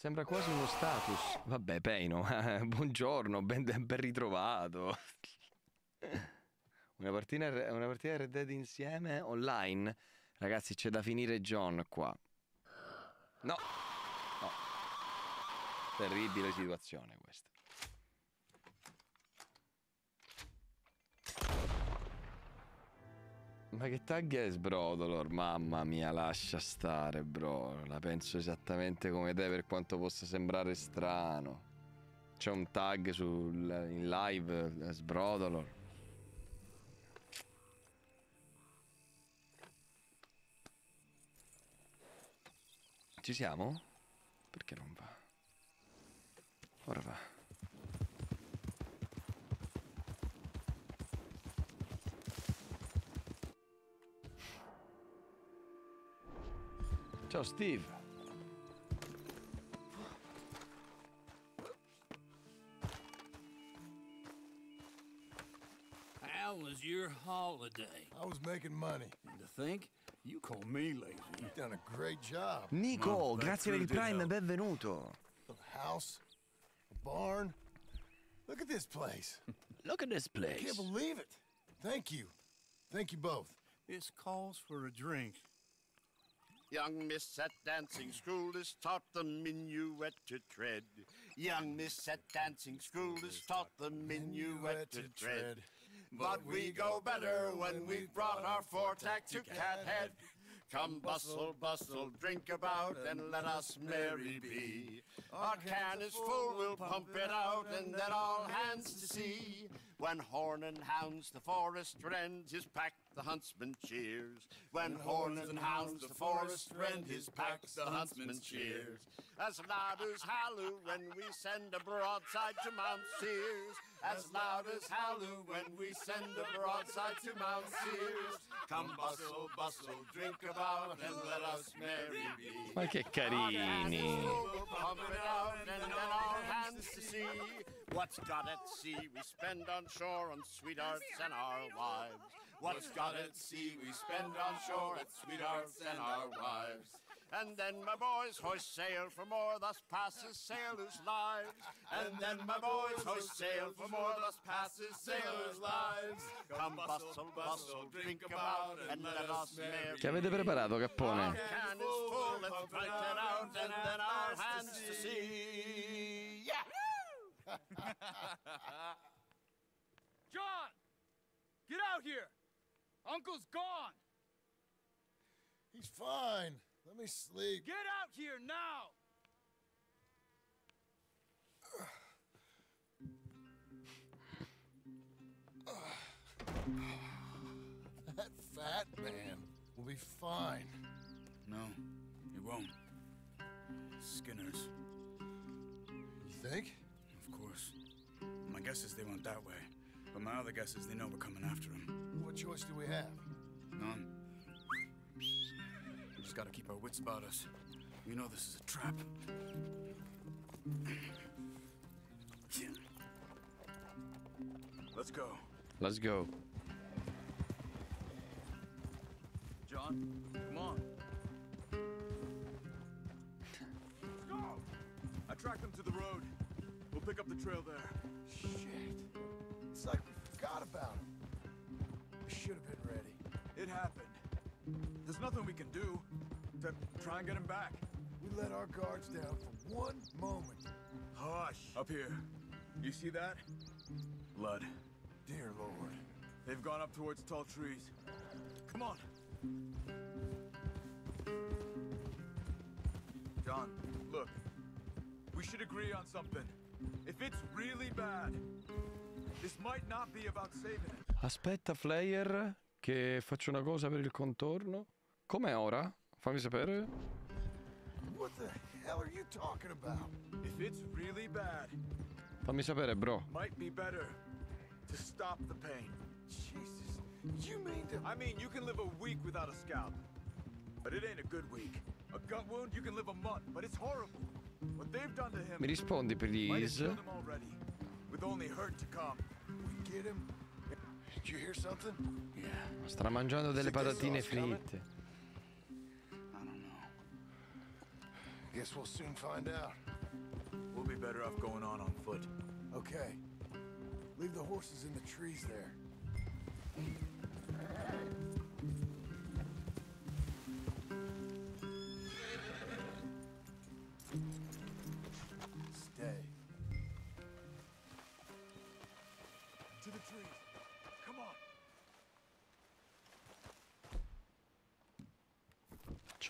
Sembra quasi uno status. Vabbè, Peino, buongiorno, ben, ben ritrovato. Una partita, una partita Red Dead insieme online. Ragazzi, c'è da finire John qua. No. No. Terribile situazione questa. Ma che tag è Sbrodolor? Mamma mia, lascia stare, bro. La penso esattamente come te per quanto possa sembrare strano. C'è un tag sul, in live, eh, Sbrodolor. Ci siamo? Perché non va? Ora va. Ciao Steve. How was your holiday? I was making money. And to think, you call me lazy. You've done a great job. Nico, Well, grazie per il Prime, benvenuto. A house, a barn. Look at this place. Look at this I can't believe it. Thank you. Thank you both. This calls for a drink. Young miss at dancing school is taught the minuet to tread. Young miss at dancing school is taught the minuet to tread. But we go better when we've brought our foretack to Cathead. Come bustle, bustle, drink about, and let us merry be. Our can is full, we'll pump it out, and then all hands to see. When horn and hounds the forest rend, his pack the huntsman cheers. When horn and hounds the forest rend, his pack the huntsman cheers. As loud as halloo when we send a broadside to Mount Sears. As loud as halloo when we send a broadside to Mount Sears. Come bustle, bustle, drink about, and let us merry be. Ma che carini. We'll pump it out and then all hands to see what's got at sea we spend on shore on sweethearts and our wives. What's got at sea we spend on shore at sweethearts and our wives. And then my boys hoist sail for more, thus passes sailors' lives. And then my boys hoist sail for more, thus passes sailors' lives. Come bustle, bustle, drink about, and let us merry Che avete preparato, Cappone? can is full, let's break it out, and then our hands to see. Yeah! John! Get out here! Uncle's gone! He's fine. Let me sleep. Get out here now! That fat man will be fine. No, he won't. Skinners, You think? Of course. My guess is they went that way, but my other guess is they know we're coming after them. What choice do we have? None. We just gotta keep our wits about us. We know this is a trap. Let's go. Let's go. John, come on. Let's Go! I tracked them to the road. Pick up the trail there. Shit. It's like we forgot about him. We should have been ready. It happened. There's nothing we can do to try and get him back. We let our guards down for one moment. Hush! Up here. You see that? Blood. Dear Lord. They've gone up towards tall trees. Come on. John, look. We should agree on something. Aspetta, Flayer, che faccio una cosa per il contorno. Com'è ora? Fammi sapere. What the hell are you talking about? If it's really bad, Fammi sapere, bro. might be better to stop the pain. Jesus. You mean to... I mean, you can live a week without a scalp, but it ain't a good week. A gut wound, you can live a month, but it's horrible. What they've done to him Mi rispondi, might have please. killed him already, with only hurt to come. We get him? Did you hear something? Sta mangiando delle Think they saw patatine us coming? fritte. I don't know. Guess we'll soon find out. We'll be better off going on on foot. Okay. Leave the horses in the trees there.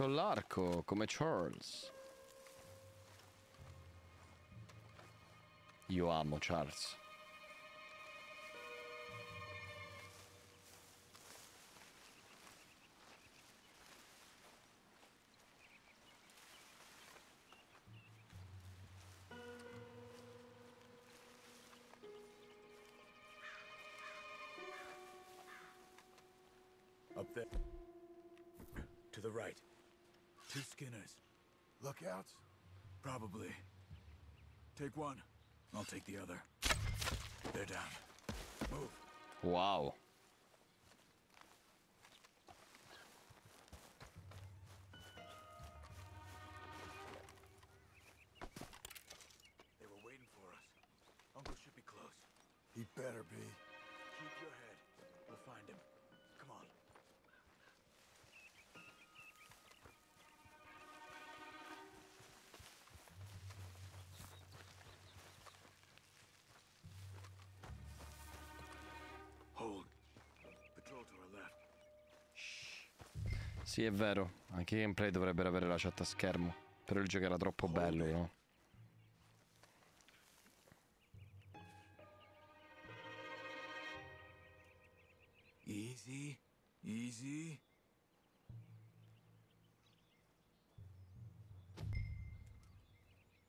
C'ho l'arco, come Charles. Io amo Charles. Take one. I'll take the other. They're down. Move. Wow. They were waiting for us. Uncle should be close. He better be. Sì, è vero. Anche i gameplay dovrebbero avere la chat a schermo. Però il gioco era troppo bello, no? Easy. Easy.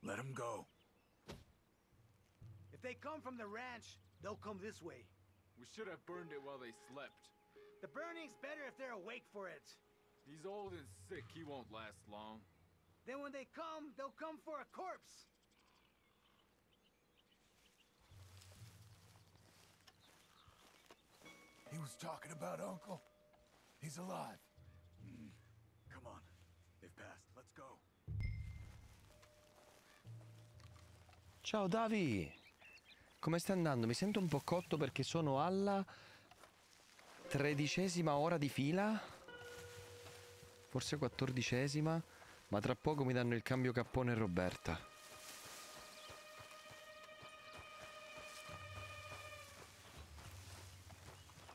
Let him go. If they come from the ranch, they'll come this way. We should have burned it while they slept. The burning's better if they're awake for it. He's old and sick. He won't last long. Then when they come, they'll come for a corpse. He was talking about Uncle. He's alive. Come on. They've passed. Let's go. Ciao Davi! Come sta andando? Mi sento un po' cotto perché sono alla tredicesima ora di fila. Forse quattordicesima. Ma tra poco mi danno il cambio cappone e Roberta.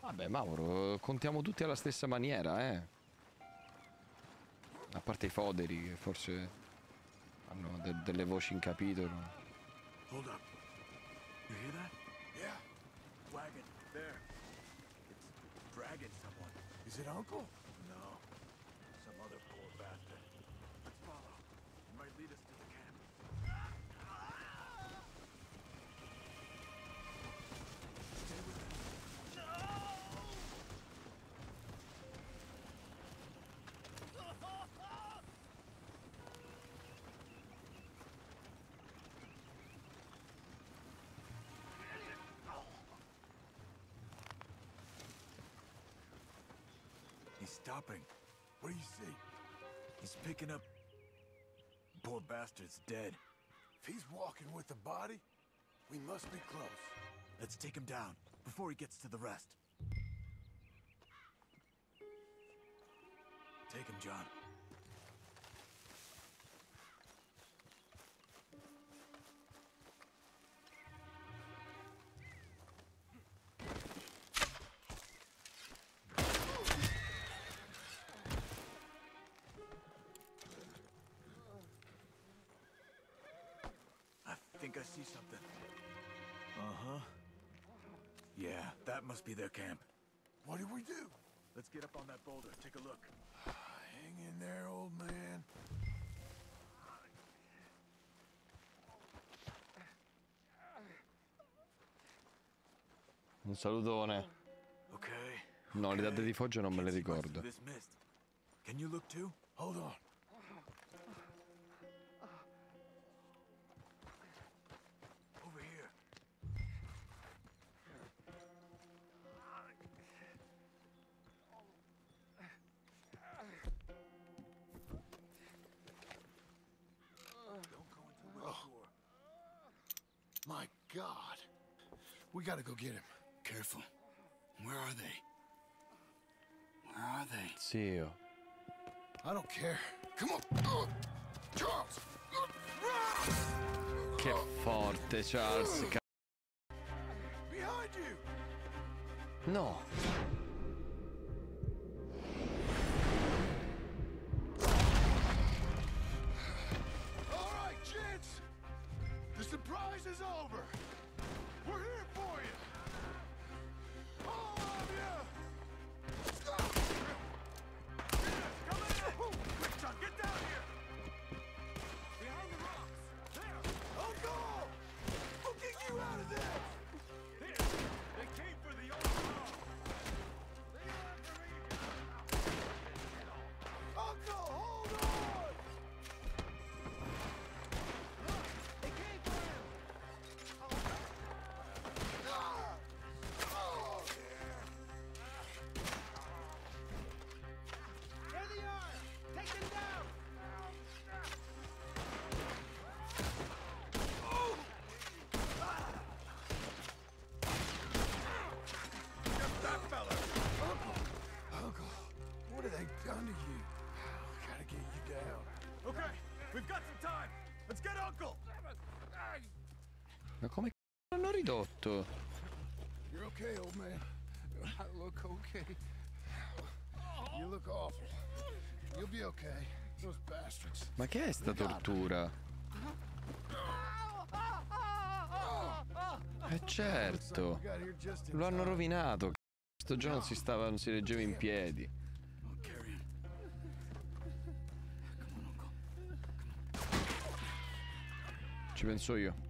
Vabbè Mauro, contiamo tutti alla stessa maniera, eh. A parte i foderi che forse hanno de- delle voci in capitolo. Hold up. You hear that? Yeah. Wagon. There. It's dragging someone. Is it Uncle? Stopping. What do you see? He's picking up. Poor bastard's dead. If he's walking with the body, we must be close. Let's take him down before he gets to the rest. Take him, John. Be their camp. What do we do? Let's get up on that boulder, take a look. Hang in there, old man. Un salutone. Okay. No, le date di Foggia non me le ricordo. Can you look too? Hold on. They? Zio. I don't care. Come on. Charles. Che forte Charles. L'hanno ridotto? You're okay, old man. I look okay. You look awful. You'll be okay. Those bastards. Ma che è sta tortura? Eh certo. Lo hanno rovinato. c***o. Sto giorno non si stava, non si reggeva in piedi. Ci penso io.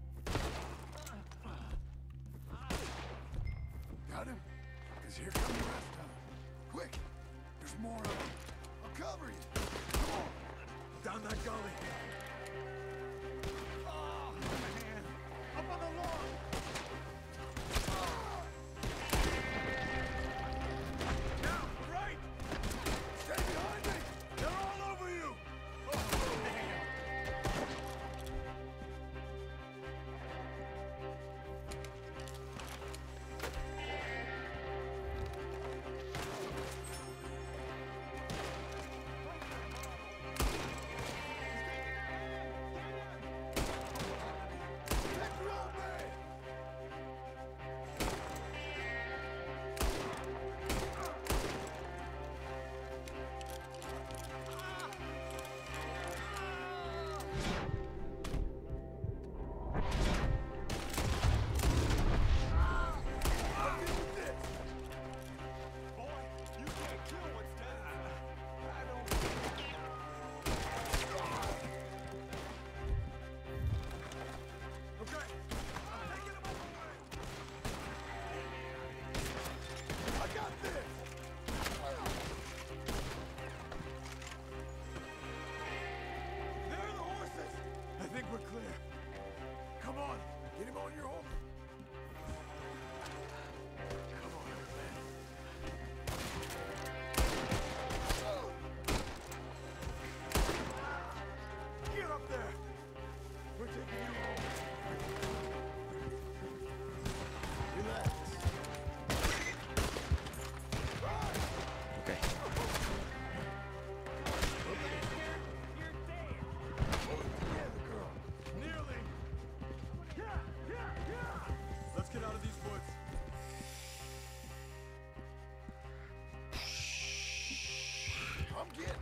I'm getting.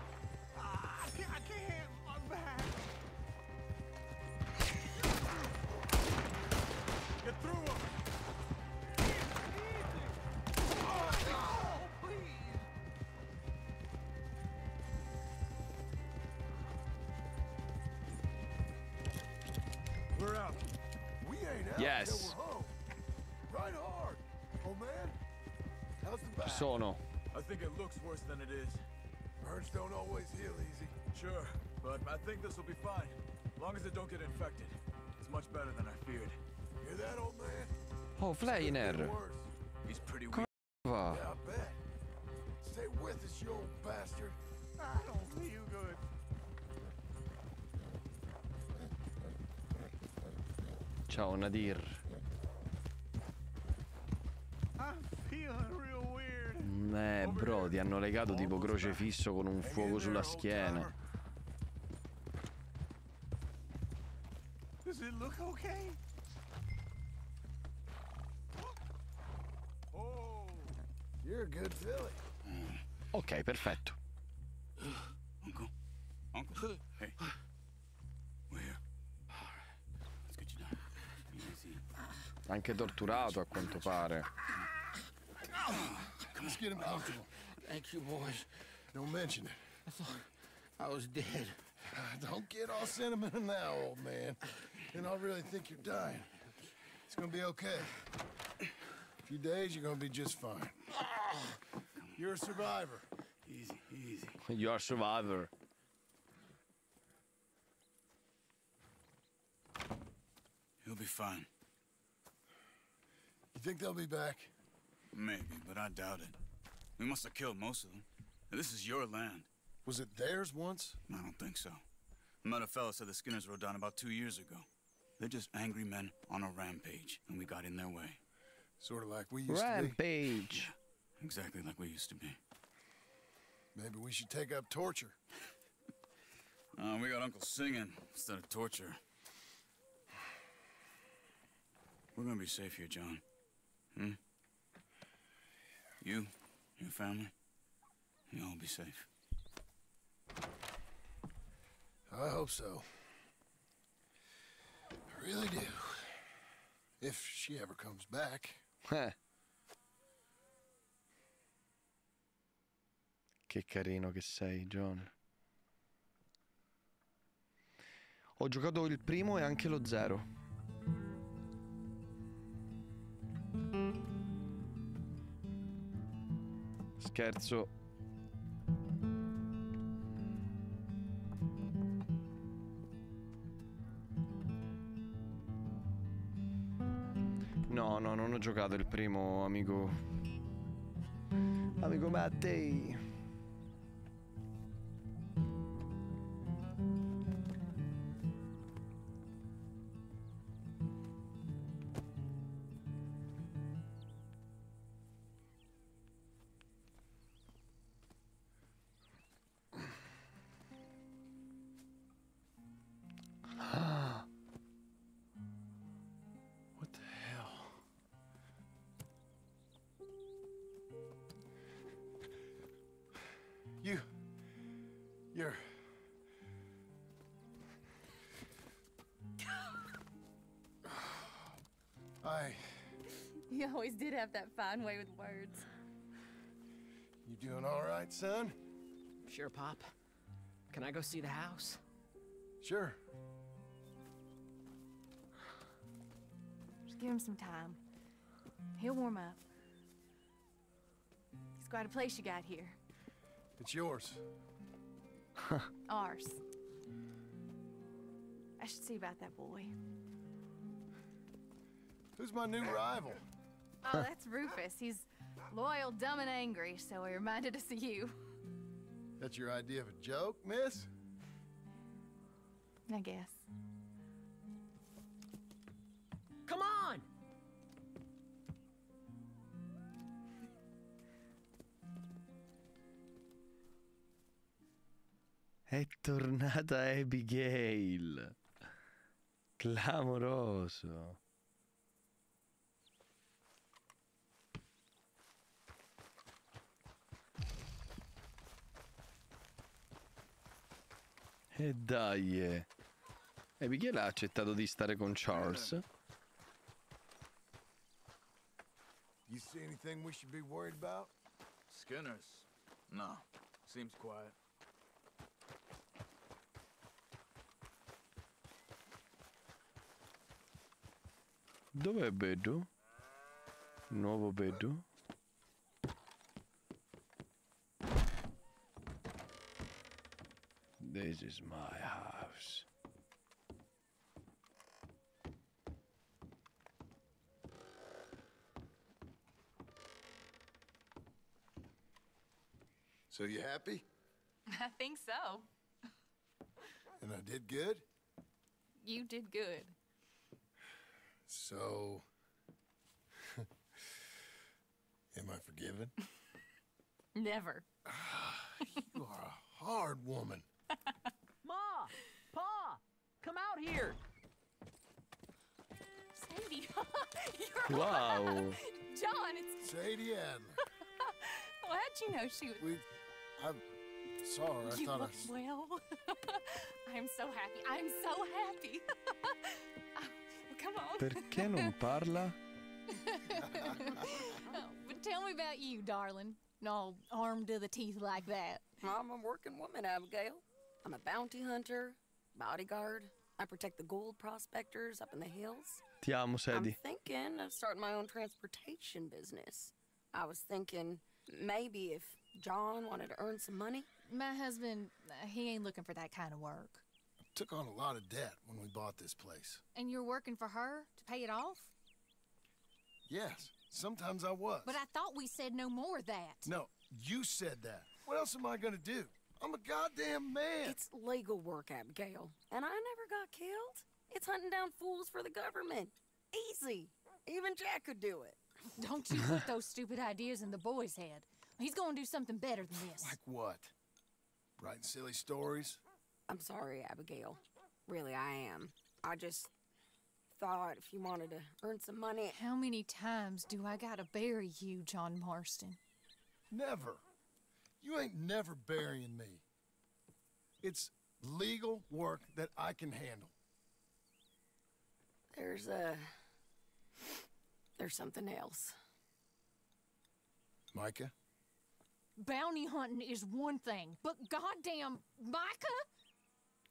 Ah, I can't, I can't. I'm back. Get through them. We're out. We ain't out Yes. we're home. Ride hard, old man. How's the back? Sono. I think it looks worse than it is. Burns don't always heal easy. Sure, but I think this will be fine. As long as it don't get infected. It's much better than I feared. Hear that, old man? Oh, Fleiner. Worse. He's pretty Come weak. Va. Yeah, I bet. Stay with us, you old bastard. I don't feel good. Ciao Nadir. Hanno legato tipo crocefisso con un fuoco sulla schiena. Does it look okay? Oh, you're a good filly. Ok, perfetto. Uncle. Uncle. Hey. We're here. Let's get you down. Easy. Anche torturato a quanto pare. Let's get him comfortable. Thank you, boys. Don't mention it. I thought I was dead. Ah, don't get all sentimental now, old man. Then I'll really think you're dying. It's gonna be okay. A few days, you're gonna be just fine. You're a survivor. Easy, easy. You are a survivor. He'll be fine. You think they'll be back? Maybe, but I doubt it. We must have killed most of them. And this is your land. Was it theirs once? I don't think so. I met a fella said the Skinners rode down about two years ago. They're just angry men on a rampage, and we got in their way. Sort of like we used to Rampage. Exactly like we used to be. be. Maybe we should take up torture. Uh, we got Uncle singing instead of torture. We're gonna be safe here, John. Hmm? You, your family, you'll all be safe. I hope so. I really do. If she ever comes back. Eh. Che carino che sei, John. Ho giocato il primo e anche lo zero. Scherzo. No, no, non ho giocato il primo, amico. Amico Mattei. You always did have that fine way with words. You doing all right, son? Sure, Pop. Can I go see the house? Sure. Just give him some time. He'll warm up. It's quite a place you got here. It's yours. Ours. I should see about that boy. Who's my new rival? Oh, that's Rufus. He's loyal, dumb, and angry, so he reminded us of you. That's your idea of a joke, miss? I guess. Come on! È tornata Abigail. Clamoroso. E dai. eh. Abigail ha accettato di stare con Charles. You see anything we should be worried about? Skinners? No. Seems quiet. Dov'è Beddu? Nuovo Beddu? This is my house. So you happy? I think so. And I did good? You did good. So. Am I forgiven? Never. Ah, you are a hard woman. Ma! Pa! Come out here! Sadie. You're Wow. John, it's. Sadie Adler. Well, how'd you know she was. We. I saw her. I you thought I. look well. I'm so happy. I'm so happy. Oh, well, come on. Perché non parla? Oh, but tell me about you, darling. All armed to the teeth like that. I'm a working woman, Abigail. I'm a bounty hunter, bodyguard. I protect the gold prospectors up in the hills. Ti amo, I'm thinking of starting my own transportation business. I was thinking maybe if John wanted to earn some money. My husband, uh, he ain't looking for that kind of work. Took on a lot of debt when we bought this place. And you're working for her to pay it off? Yes, sometimes I was. But I thought we said no more of that. No, you said that. What else am I gonna do? I'm a goddamn man. It's legal work, Abigail. And I never got killed. It's hunting down fools for the government. Easy. Even Jack could do it. Don't you put those stupid ideas in the boy's head. He's gonna do something better than this. Like what? Writing silly stories? I'm sorry, Abigail. Really, I am. I just thought if you wanted to earn some money, How many times do I gotta bury you, John Marston? Never. You ain't never burying me. It's legal work that I can handle. there's a. There's something else. Micah? Bounty hunting is one thing, but goddamn, Micah?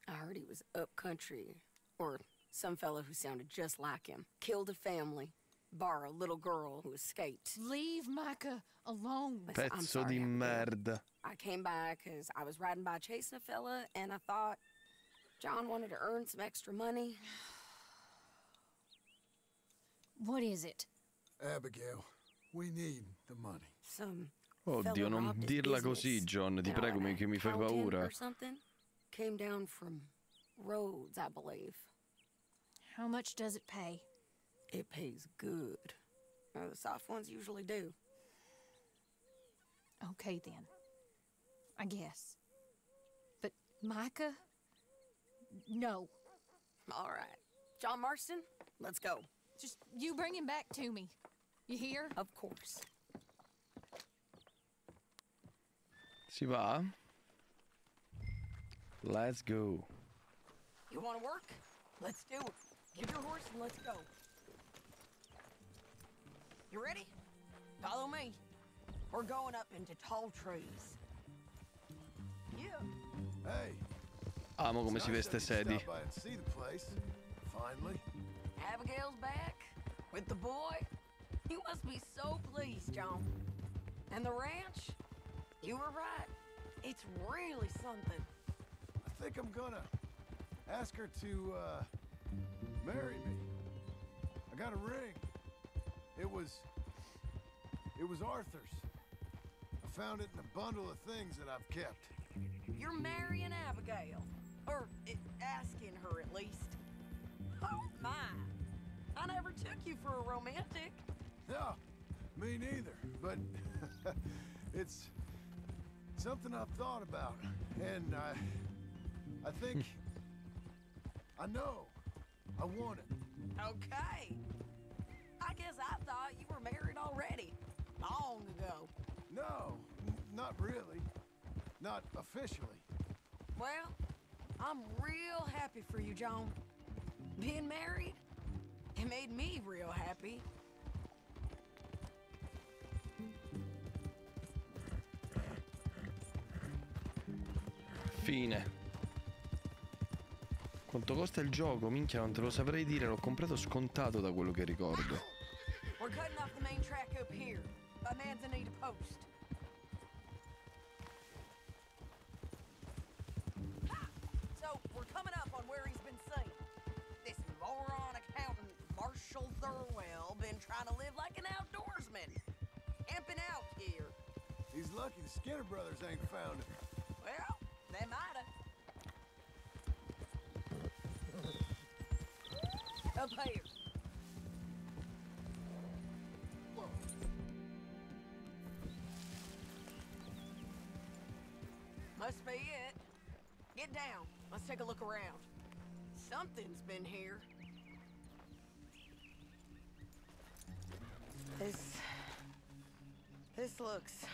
I heard he was up country, or some fellow who sounded just like him. Killed a family, bar a little girl who escaped. Leave Micah alone. Listen, I'm Pezzo sorry, di Abigail. merda. I came by because I was riding by chasing a fella, and I thought John wanted to earn some extra money. What is it? Abigail, we need the money. Some Oddio, fella non robbed his dirla business, così, John. Ti you know, prego, mi- che mi fai paura. Something. Came down from Rhodes, I believe. How much does it pay? It pays good. Uh, the soft ones usually do. Okay, then. I guess. But Micah? No. All right. John Marston, let's go. Just you bring him back to me. You hear? Of course. Si va? Let's go. You want to work? Let's do it. Get your horse and let's go. You ready? Follow me. We're going up into tall trees. Yeah. Hey. Amo come it's si veste that you Sadie. stopped by and see the place. Finally. Abigail's back with the boy. You must be so pleased, John. And the ranch? You were right. It's really something. I think I'm gonna ask her to uh, marry me. I got a ring. It was it was Arthur's. I found it in a bundle of things that I've kept. You're marrying Abigail. Or eh, asking her at least. Oh my. I never took you for a romantic. No, me neither. But it's something I've thought about, and I I think I know I want it. Okay. I guess I thought you were married already. Long ago. No, n- not really. Not officially. Well, I'm real happy for you, John. Being married, it made me real happy. Fine. Quanto costa il gioco? Minchia, non te lo saprei dire, l'ho comprato scontato da quello che ricordo. We're cutting off the main track up here. By Manzanita Post. Ha! So, we're coming up on where he's been seen. This moron accountant, Marshall Thurwell, been trying to live like an outdoorsman. Camping out here. He's lucky the Skinner brothers ain't found him. Well, they might have. Up here. Around. Something's been here. This. This looks.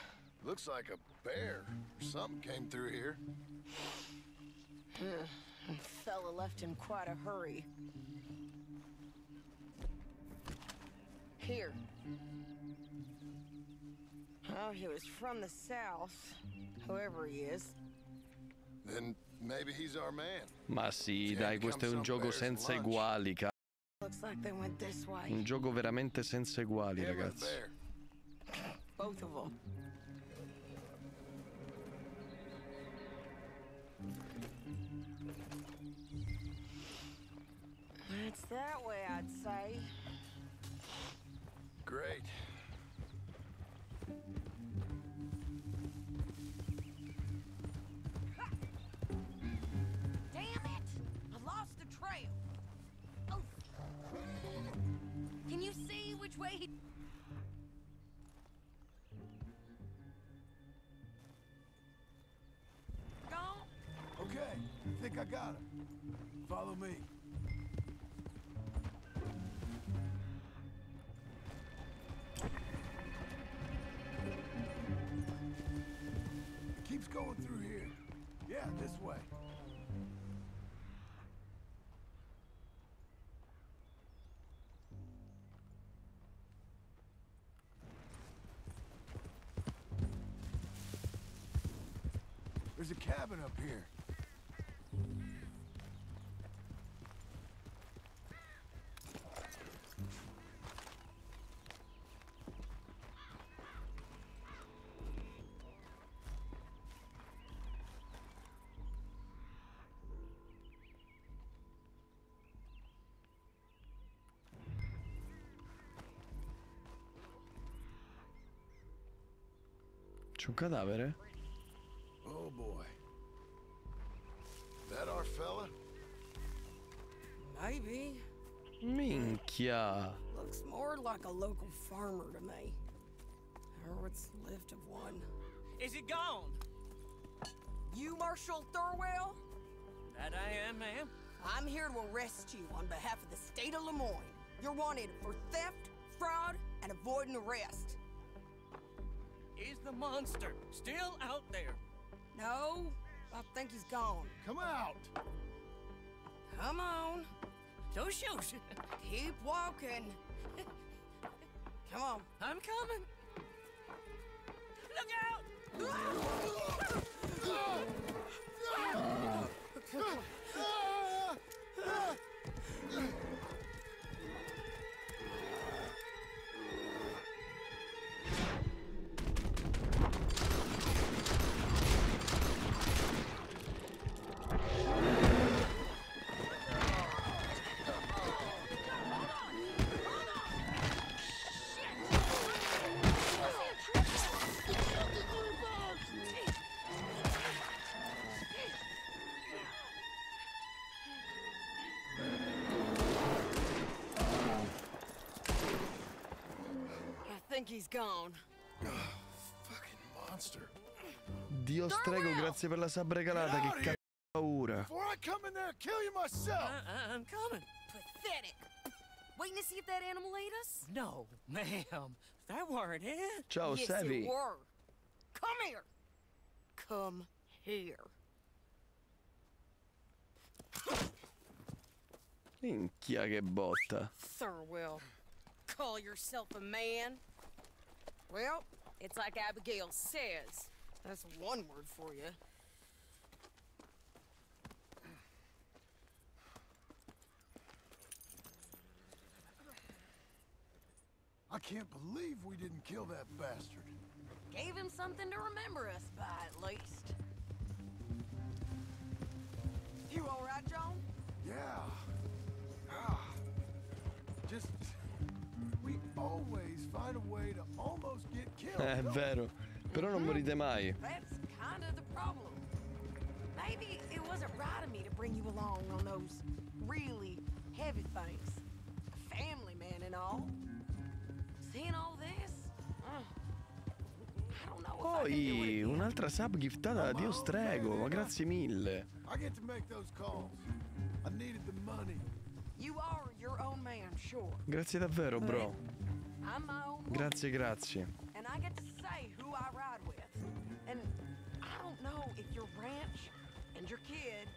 Looks like a bear or something came through here. Fella left in quite a hurry. Here. Oh, he was from the south. Whoever he is. Then maybe he's our man. Ma sì, Sì, dai, become questo è un some gioco bear's senza lunch. eguali, ca- Looks like they went this way. Un gioco veramente senza eguali, Him or the ragazzi. bear? Both of them. It's that way, I'd say. Great. Way he... Gone? Okay, I think I got him. Follow me. Cabin up here. C'è un cadavere? Eh. Oh boy. That our fella? Maybe. Minchia. Looks more like a local farmer to me. Or what's left of one. Is he gone? You Marshall Thurwell? That I am, ma'am. I'm here to arrest you on behalf of the state of Lemoyne. You're wanted for theft, fraud, and avoiding arrest. Is the monster still out there? No, I think he's gone. Come out! Come on, Don't shoot. keep walking. Come on. I'm coming. Look out! Ah! Ah! Think he's gone. Oh, fucking monster. Dio strego, grazie per la sabbra calata, che cazzo paura. Before I come in there kill you myself! I- I'm coming. Pathetic. Waiting to see if that animal ate us? No, ma'am. That weren't it. Ciao, yes, Sevi. it were. Come here. Come here. Minchia che botta. Thurwell, call yourself a man? Well, it's like Abigail says. That's one word for you. I can't believe we didn't kill that bastard. Gave him something to remember us by, at least. You all right, John? Yeah. Ah. Just. È vero. Però non morite mai. Maybe it wasn't right of me to bring you along on those really heavy things. A family man and all. Seeing all this? uh, I don't know if I can do it Poi un'altra sub giftata da Dio strego, ma grazie mille. I get to make those calls. I needed the money. You are your own man, sure. Grazie davvero, bro. I'm my own woman, Grazie, grazie. and I get to say who I ride with. And I don't know if your ranch and your kid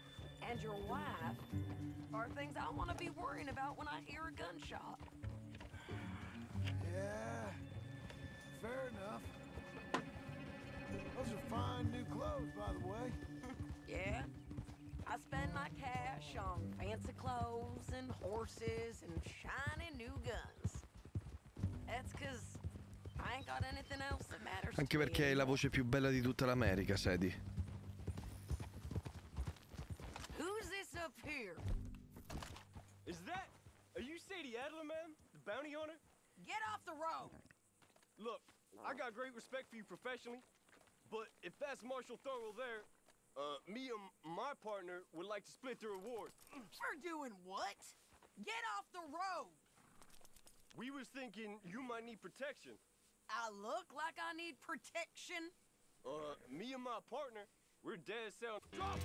and your wife are things I want to be worrying about when I hear a gunshot. Yeah, fair enough. Those are fine new clothes, by the way. Yeah. I spend my cash on fancy clothes and horses and shiny new guns. That's because I ain't got anything else that matters. Anche to me perché hai la anymore. voce più bella di tutta l'America, Sadie. Who's this up here? Is that? Are you Sadie Adler, man? The bounty hunter? Get off the road! Look, I got great respect for you professionally, but if that's Marshall Thurwell there, uh, me and my partner would like to split the reward. For doing what? Get off the road! We was thinking you might need protection. I look like I need protection. Uh, me and my partner, we're dead on drop.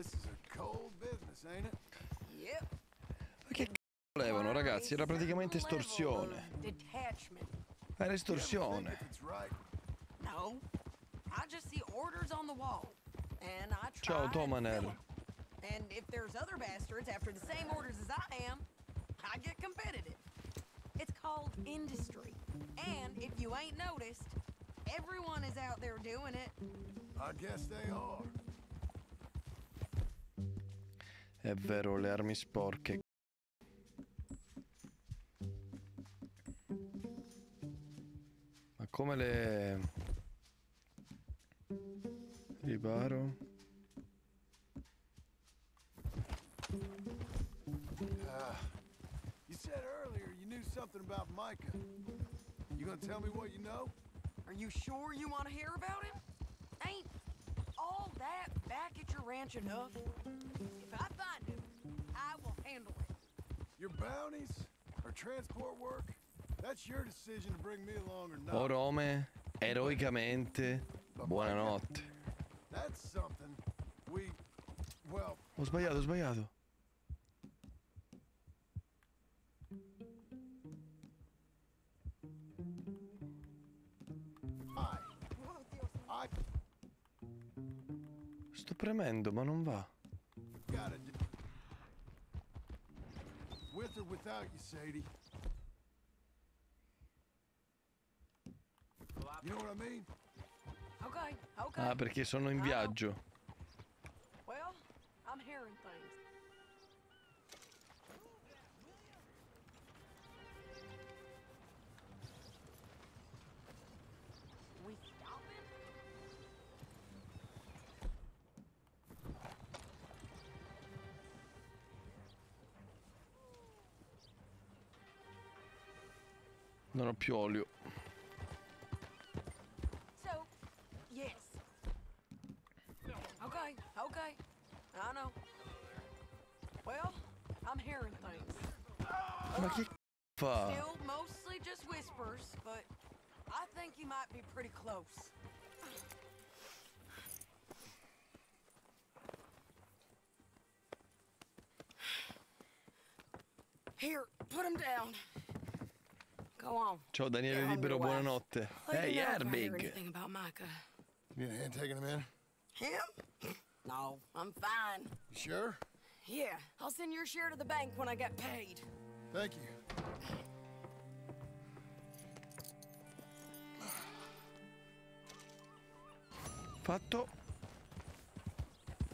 This is a cold business, ain't it? Yep. Ma che c***o volevano, ragazzi? Era praticamente estorsione. Detachment. Era estorsione. It's right. No. I just see orders on the wall. And I try Ciao, and Tomanel. And if there's other bastards after the same orders as I am, I get competitive. It's called industry. And if you ain't noticed, everyone is out there doing it. I guess they are. È vero, le armi sporche. Ma come le... Riparo? Ah, you said earlier you knew something about Micah. You gonna tell me what you know? Are you sure you want to hear about him? Ain't all that back at your ranch enough? Your bounties or transport work? That's your decision to bring me along or not. Orome, eroicamente, buonanotte. That's something we, well, Ho sbagliato, ho sbagliato. Sto premendo, ma non Without you, Sadie. You know what I mean? Okay, okay. Ah, perché sono in viaggio. Ho più olio. So, yes. Okay, okay. I know. Well, I'm hearing things. Ma che fa? Still mostly just whispers, but I think you might be pretty close. Here, put him down. Go on. Ciao Daniele Libero, buonanotte. Anything about Micah. You need a hand taking him in? Him? No, I'm fine. You sure? Yeah, I'll send your share to the bank when I get paid. Thank you. Fatto.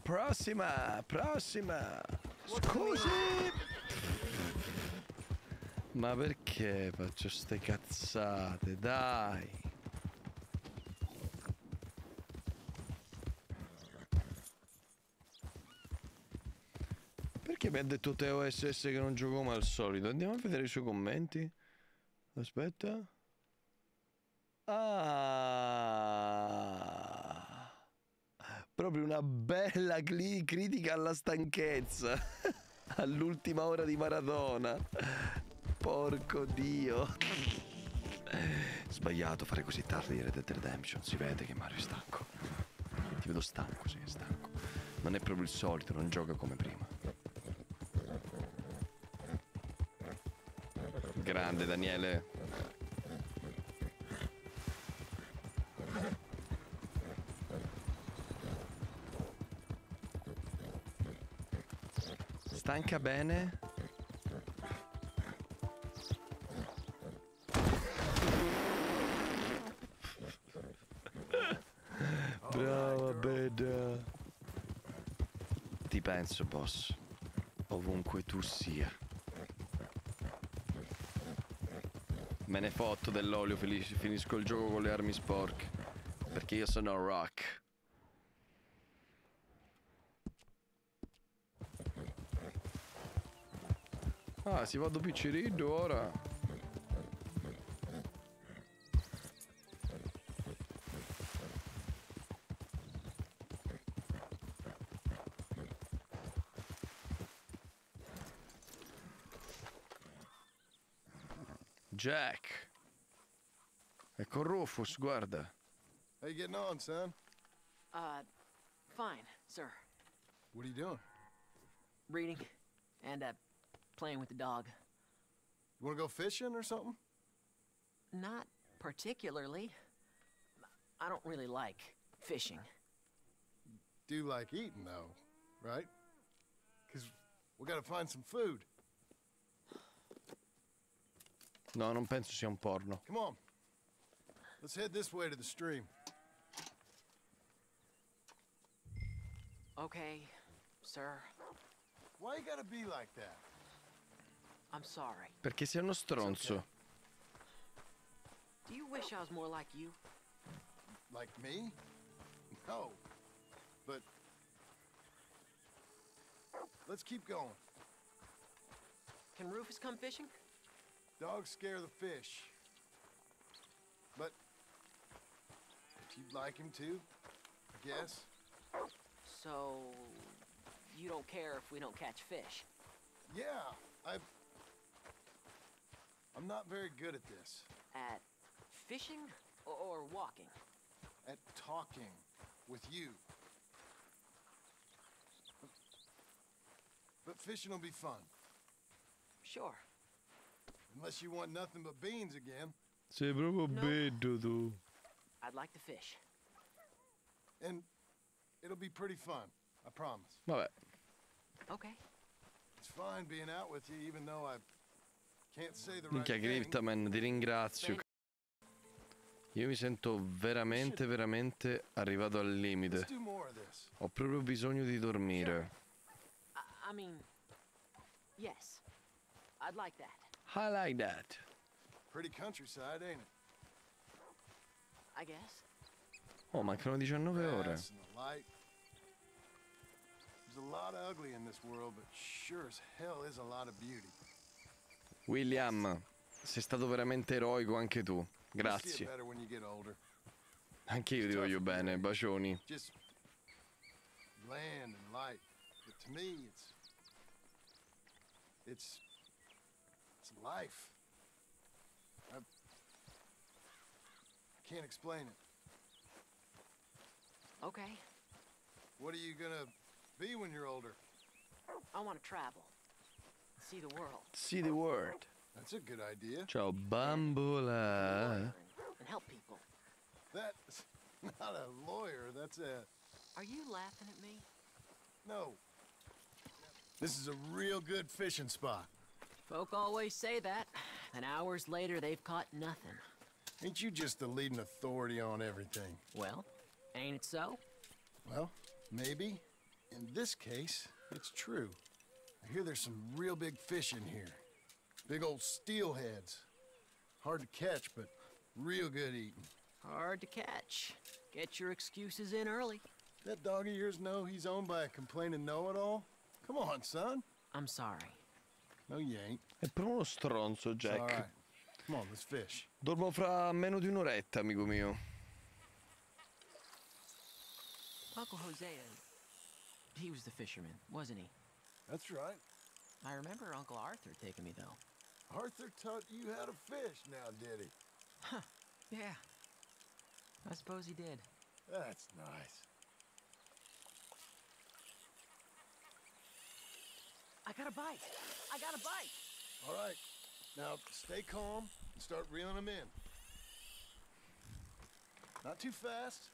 Prossima, prossima. Scusi. Ma perché faccio ste cazzate? Dai. Perché mi ha detto Teo SS che non gioco come al solito? Andiamo a vedere i suoi commenti. Aspetta. Ah. Proprio una bella critica alla stanchezza. All'ultima ora di maratona. Porco dio. Sbagliato fare così tardi Red Dead Redemption. Si vede che Mario è stanco. Ti vedo stanco, sì, è stanco. Non è proprio il solito, non gioca come prima. Grande Daniele. Stanca bene? Penso, boss. Ovunque tu sia. Me ne fotto dell'olio, finisco il gioco con le armi sporche. Perché io sono rock. Ah, si va dopo Picciriddo ora. Jack. Ecco Rufus, guarda. How you getting on, son? Uh, fine, sir. What are you doing? Reading and, uh, playing with the dog. You want to go fishing or something? Not particularly. I don't really like fishing. Do like eating, though, right? Because we got to find some food. No, non penso sia un porno. Come on. Let's head this way to the stream. Okay, sir. Why you gotta be like that? I'm sorry. Perché sei uno stronzo. Do you wish I was more like you? Like me? No. But let's keep going. Can Rufus come fishing? Dogs scare the fish. But if you'd like him to, I guess. So, you don't care if we don't catch fish? Yeah, I. I'm not very good at this. At fishing or, or walking? At talking with you. But fishing will be fun. Sure. Unless you want nothing but beans again. Sei proprio No. bello tu. I'd like to fish. And it'll be pretty fun. I promise. Vabbè. Okay. It's fine being out with you, even though I can't say the right Minchia thing. Cryptaman, ti ringrazio. Io mi sento veramente, veramente arrivato al limite. Ho proprio bisogno di dormire. I, I mean, yes. I'd like that. I like that. Pretty countryside, ain't it? I guess. Oh, mancano 19 ore. There's a lot of ugly in this world, but sure as hell is a lot of beauty. William, sei stato veramente eroico anche tu. Grazie. Anche io ti voglio bene, bacioni. Just land and light. But to me, it's it's life. I, I can't explain it. Okay. What are you gonna be when you're older? I want to travel. See the world. See the world. That's a good idea. Ciao bambola. And help people. That's not a lawyer. That's a Are you laughing at me? no. This is a real good fishing spot. Folk always say that, and hours later they've caught nothing. Ain't you just the leading authority on everything? Well, ain't it so? Well, maybe. In this case, it's true. I hear there's some real big fish in here. Big old steelheads. Hard to catch, but real good eating. Hard to catch. Get your excuses in early. That dog of yours know he's owned by a complaining know-it-all? Come on, son. I'm sorry. No, you ain't. È proprio uno stronzo, It's Jack. right. Come on, let's fish. Dormo fra meno di un'oretta, amico mio. Uncle Hosea, uh, he was the fisherman, wasn't he? That's right. I remember Uncle Arthur taking me, though. Arthur taught you how to fish now, did he? Huh, Yeah. I suppose he did. That's nice. I got a bite. I got a bite. All right. Now, stay calm and start reeling them in. Not too fast.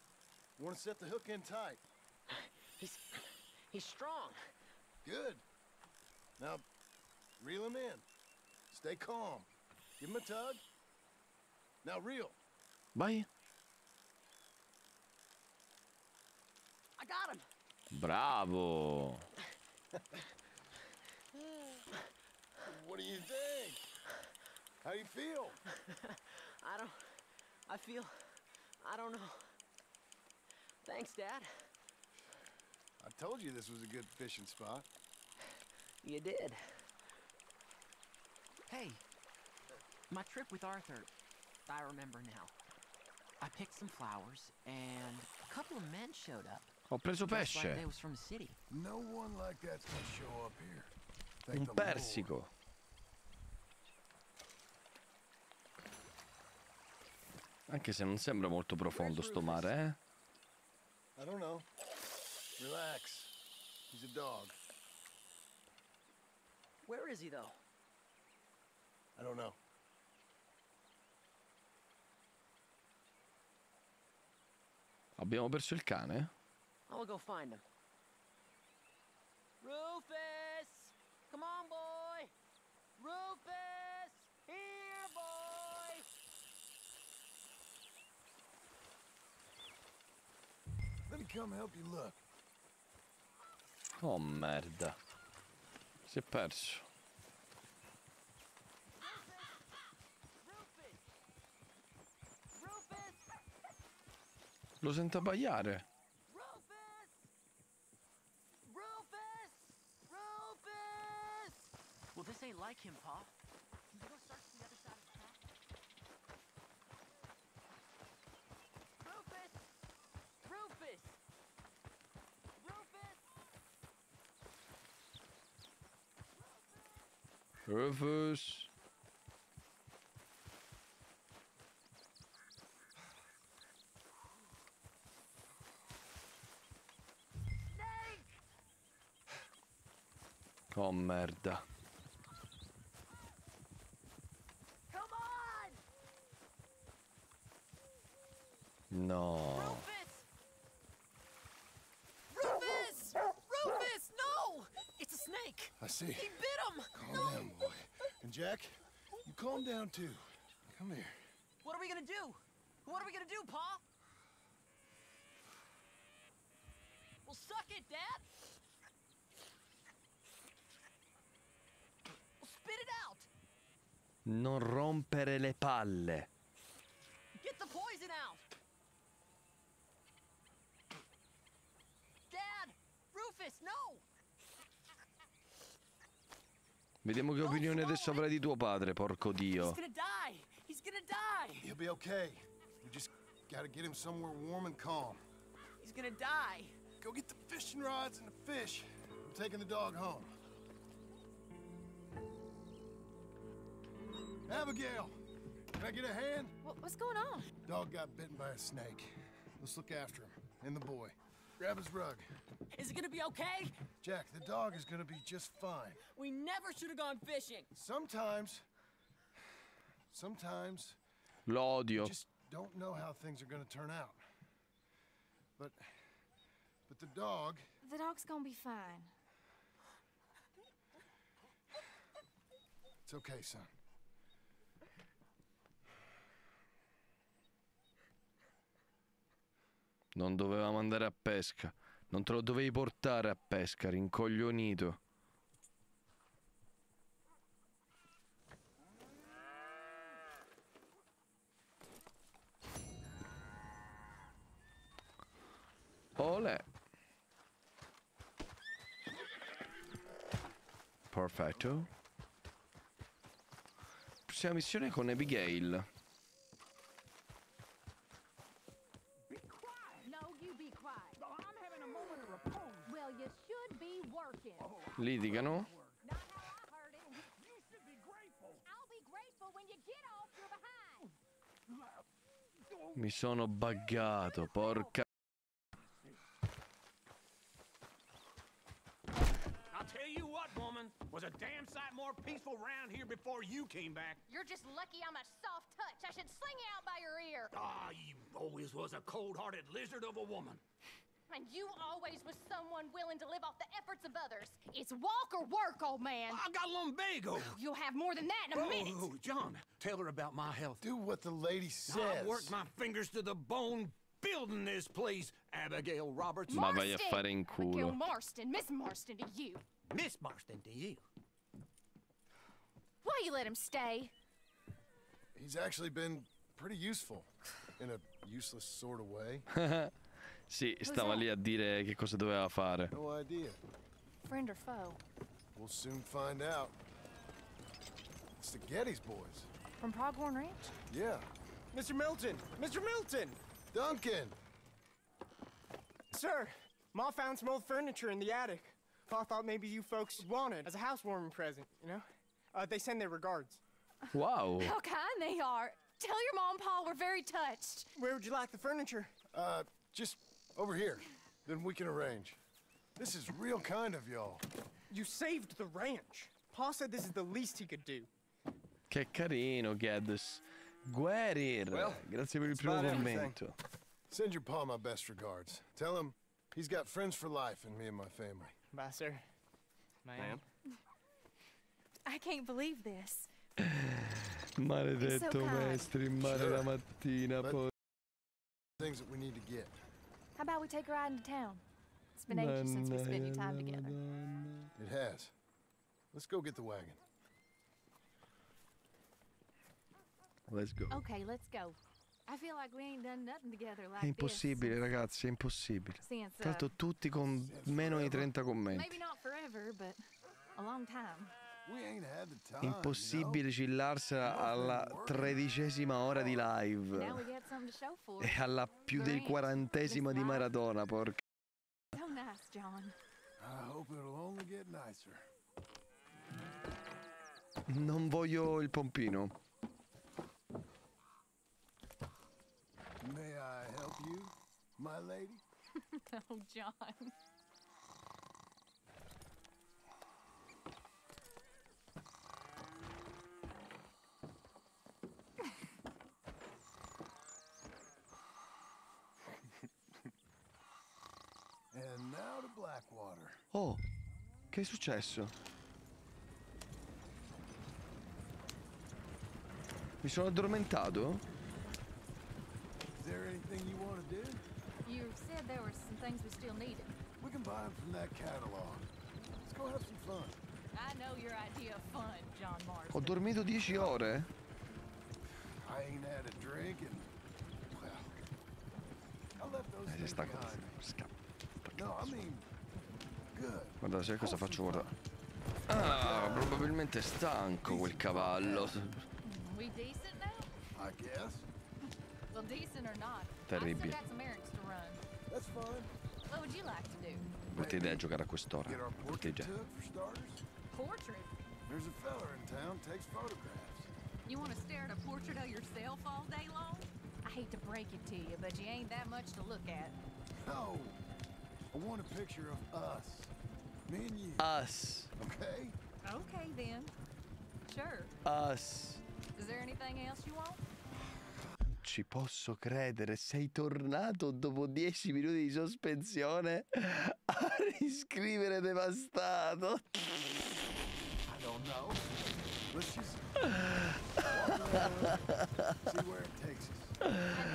You want to set the hook in tight. He's he's strong. Good. Now, reel him in. Stay calm. Give him a tug. Now reel. Vai. I got him. Bravo. What do you think? How do you feel? I don't. I feel. I don't know. Thanks, Dad. I told you this was a good fishing spot. You did. Hey, my trip with Arthur, I remember now. I picked some flowers, and a couple of men showed up. Oh, Ho preso dressed pesce. Like they was from the city. No one like that's gonna show up here. Un persico. Anche se non sembra molto profondo sto mare, eh? I don't know. Relax. He's a dog. Where is he, though? I don't know. Abbiamo perso il cane? I'll go find him. Rufus! Come on, boy! Rufus! Here, boy! Let me come help you look. Oh merda. Si è perso. Lo sento abbaiare. Rufus! Rufus! Rufus! Well, this ain't like him, Pa. Rufus. Oh merda. Come on! No. Rufus! Rufus! No! It's snake! I see. He bit him! Calm down, boy. And Jack, you calm down too. Come here. What are we gonna do? What are we gonna do, Pa? Well, suck it, Dad! Well, spit it out! Non rompere le palle. Get the poison out! Dad! Rufus, no! Vediamo che opinione adesso avrai di tuo padre, porco dio. He's gonna die! He's gonna die! He'll be okay. We just gotta get him somewhere warm and calm. He's gonna die! Go get the fishing rods and the fish. I'm taking the dog home. Abigail, can I get a hand? What's going on? Dog got bitten by a snake. Let's look after him and the boy. Grab his rug. Is it gonna be okay? Jack, the dog is gonna be just fine. We never should have gone fishing! Sometimes, sometimes L'odio. you just don't know how things are gonna turn out. But, but the dog, The dog's gonna be fine. it's okay, son. Non dovevamo andare a pesca. Non te lo dovevi portare a pesca, rincoglionito. Ole. Perfetto. Prossima missione con Abigail. Behind. Mi sono buggato, porca. Was a damn sight more peaceful round here before you came back. You're just lucky I'm a soft touch. I should sling you out by your ear. Ah, you always was a cold-hearted lizard of a woman. And you always was someone willing to live off the efforts of others. It's walk or work, old man. I got lumbago. Oh, you'll have more than that in a Oh, minute. oh, John, tell her about my health. Do what the lady says. I worked my fingers to the bone building this place, Abigail Roberts. Ma vai a fare in Abigail. Marston, Miss Marston to you. Miss Marston to you. Why you let him stay? He's actually been pretty useful in a useless sort of way. sì, stava lì a dire che cosa doveva fare. No idea. Friend or foe? We'll soon find out. It's the Geddes boys. From Pronghorn Ranch? Yeah. Mr. Milton! Mr. Milton! Duncan! Sir, Ma found some old furniture in the attic. Pa thought maybe you folks wanted as a housewarming present, you know? Uh, they send their regards. Wow. How kind they are. Tell your mom and pa we're very touched. Where would you like the furniture? Uh, just over here. Then we can arrange. This is real kind of y'all. You saved the ranch. Pa said this is the least he could do. Che carino, Geddes. Guerir. Well, Grazie per il that's primo about everything. commento. Send your pa my best regards. Tell him he's got friends for life in me and my family. Bye, sir. Ma'am. I can't believe this. Maledetto so kind. maestro in mare Sure. la mattina, poi. Things that we need to get. How about we take a ride into town? It's been ages since we spent any time together. It has. Let's go get the wagon. Let's go. Okay, let's go. I feel like we ain't done nothing together like È impossibile, ragazzi, è impossibile. this since, uh, tutti con meno di 30 commenti. maybe not forever, but a long time. We ain't had the time. Impossibile cillarsela alla tredicesima ora di Now live. we got something to show for E it. alla più del quarantesimo di maratona, porca. So nice, John. I hope it'll only get nicer. Non voglio il pompino. May I help you, my lady? oh, John. Oh, che è successo? Mi sono addormentato? Is there anything you want to do? You said there were some things we still needed. We can buy them from that catalog. Let's go have some fun. I know your idea of fun, John Marston. Ho dormito 10 ore? I ain't had a drink and, well, I left those Eh, si things behind Guarda, sai cosa faccio ora? Ah, probabilmente è stanco quel cavallo. Terribile. Brutta idea giocare a quest'ora. Starters. Portrait? There's a fella in town takes photographs. You want to stare at a portrait of yourself all day long? I hate to break it to you, but you ain't that much to look at. No, I want a picture of us, me and you. Us. Okay. Okay, then. Sure. Us. Is there anything else you want? Ci posso credere, sei tornato dopo 10 minuti di sospensione a riscrivere devastato. I don't know. Let's just walk around, see where it takes us. I do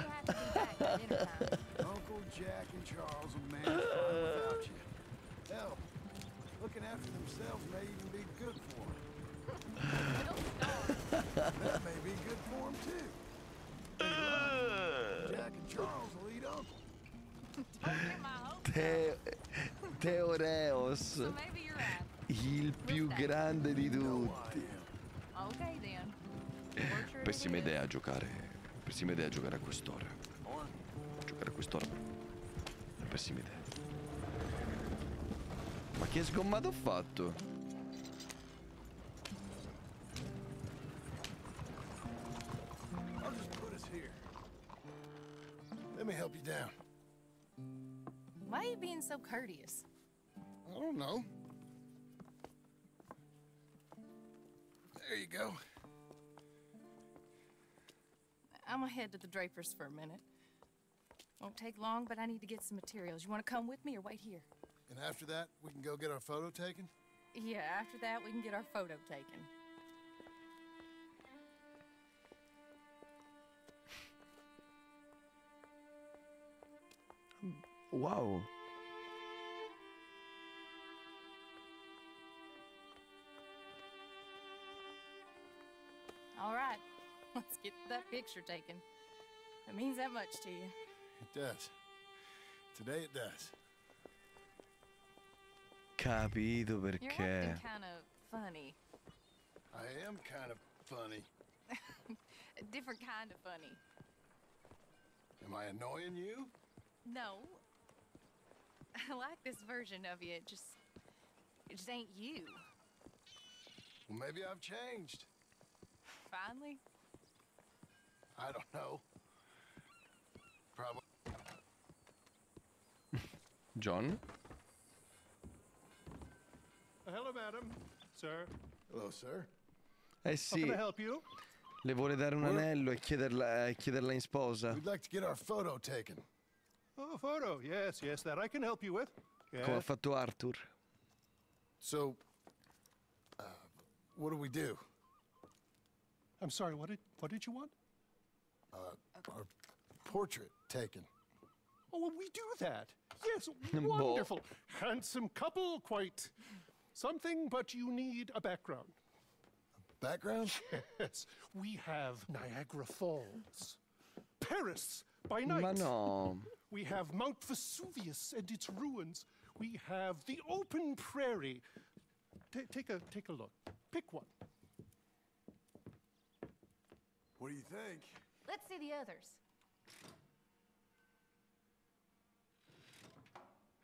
have to be back by dinner time. Uncle Jack and Charles will manage fine without you. Hell, looking after themselves may even be good for them. that may be good for them too. Jack and Charles will eat Uncle. Te- Teoreos, So right. il più grande di tutti. Okay Pessima idea giocare. Pessima idea giocare a quest'ora. Giocare a quest'ora. È pessima idea. Ma che sgommato ho fatto? I'll just put us here. Let me help you down. Why are you being so courteous? I don't know. There you go. I'm gonna head to the Drapers for a minute. Won't take long, but I need to get some materials. You wanna come with me or wait here? And after that, we can go get our photo taken? Yeah, after that, we can get our photo taken. Wow. All right, let's get that picture taken. It means that much to you. It does. Today it does. Capito You're perché. acting kind of funny. I am kind of funny. A different kind of funny. Am I annoying you? No. I like this version of you. It just, it just ain't you. Well, maybe I've changed. Finally. I don't know. Probably. John? hello, madam. Sir. Hello, sir. Eh How sì. can I help you? Le vuole dare un We're- anello e chiederla, e chiederla in sposa. We'd like to get our photo taken. Oh, photo. Yes, yes, that I can help you with. Come ha Yes. fatto Arthur. So, uh, what do we do? I'm sorry. What did what did you want? Uh, our portrait taken. Oh, well, we do that. Yes, wonderful. Handsome couple, quite something, but you need a background. Background? Yes, we have Niagara Falls, Paris by night. Ma no. We have Mount Vesuvius and its ruins. We have the open prairie. Ta- take a take a look. Pick one. What do you think? Let's see the others.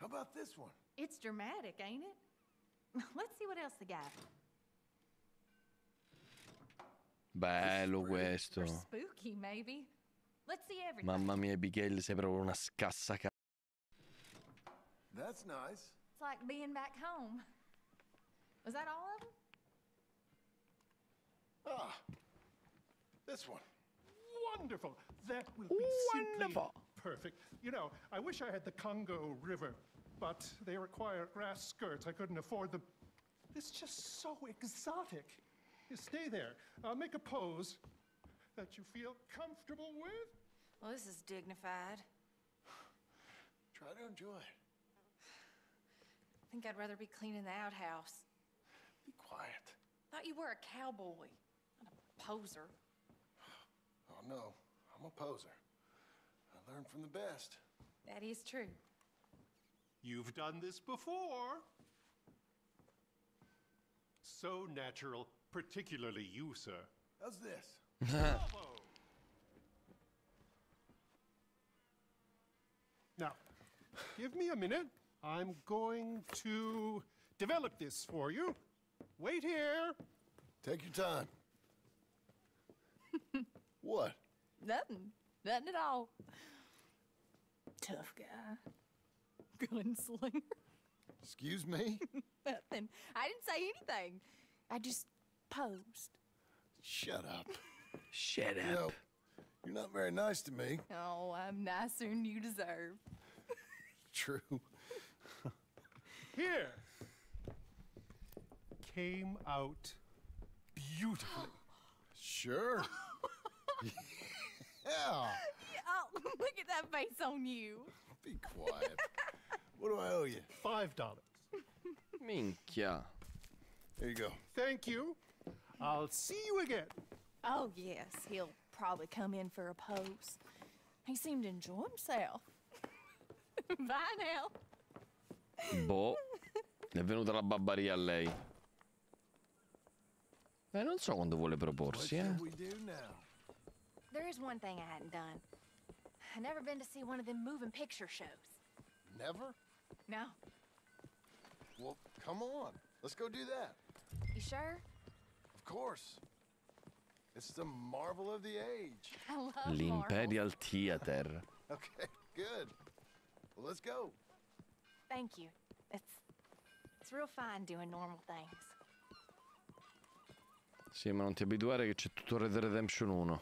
How about this one? It's dramatic, ain't it? Let's see what else they got. Bello Or questo. spooky, maybe. Let's see everything. Mamma mia, Abigail, sei proprio una scassa That's nice. It's like being back home. Was that all of them? Ah, this one. Wonderful. That will be simply perfect. You know, I wish I had the Congo River, but they require grass skirts. I couldn't afford them. It's just so exotic. You stay there. I'll make a pose that you feel comfortable with. Well, this is dignified. Try to enjoy it. I think I'd rather be cleaning the outhouse. Be quiet. Thought you were a cowboy, not a poser. Oh, no. I'm a poser. I learned from the best. That is true. You've done this before. So natural, particularly you, sir. How's this? Bravo! Now, give me a minute. I'm going to develop this for you. Wait here. Take your time. what? Nothing. Nothing at all. Tough guy. Gunslinger. Excuse me? Nothing. I didn't say anything. I just posed. Shut up. Shut You know, you're not very nice to me. Oh, I'm nicer than you deserve. True. Here. Came out beautifully. Sure. yeah. Oh, look at that face on you. Be quiet. what do I owe you? Five dollars. Minchia. There you go. Thank you. I'll see you again. Oh, yes, he'll probably come in for a pose. He seemed to enjoy himself. Bye now. Boh. È venuta la babbaria a lei. Eh, non so quando vuole proporsi, eh. do now? There is one thing I hadn't done. I never been to see one of them moving picture shows. Never? No. Well, come on. Let's go do that. You sure? Of course. It's the marvel of the age. I love Marvel. L'Imperial Theater. Okay, good. Well, let's go. Thank you. It's it's real fine doing normal things. Sì, ma non ti abituare che c'è tutto Red Dead Redemption 1.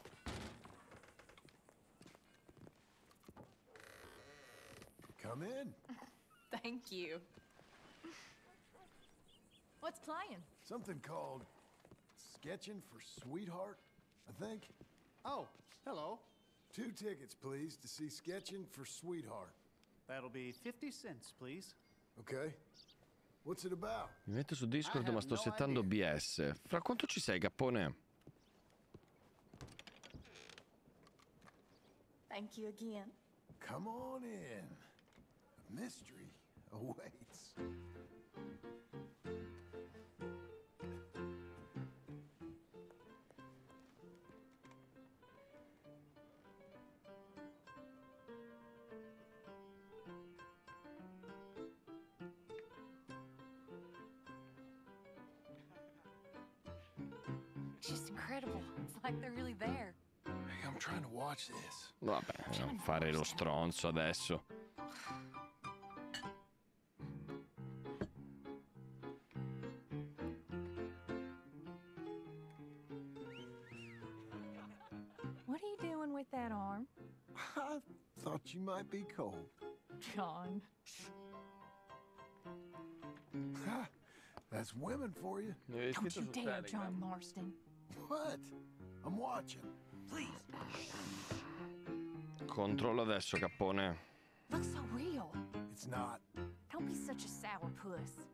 Come in. Thank you. What's playing? Something called Sketching for Sweetheart, I think. Oh, hello. Two tickets, please, to see Sketching for Sweetheart. That'll be 50 cents, please. Okay. What's it about? Mi metto su Discord ma sto no settando OBS. Fra quanto ci sei, cappone? Thank you again. Come on in. A mystery awaits. It's just incredible. It's like they're really there. Hey, I'm trying to watch this. Vabbè, non fare lo stronzo adesso. Might be cold. John. Ha, That's women for you. Don't you dare, John Marston. What? I'm watching. Please. Controllo adesso, cappone. Looks so real. It's not. Don't be such a sourpuss.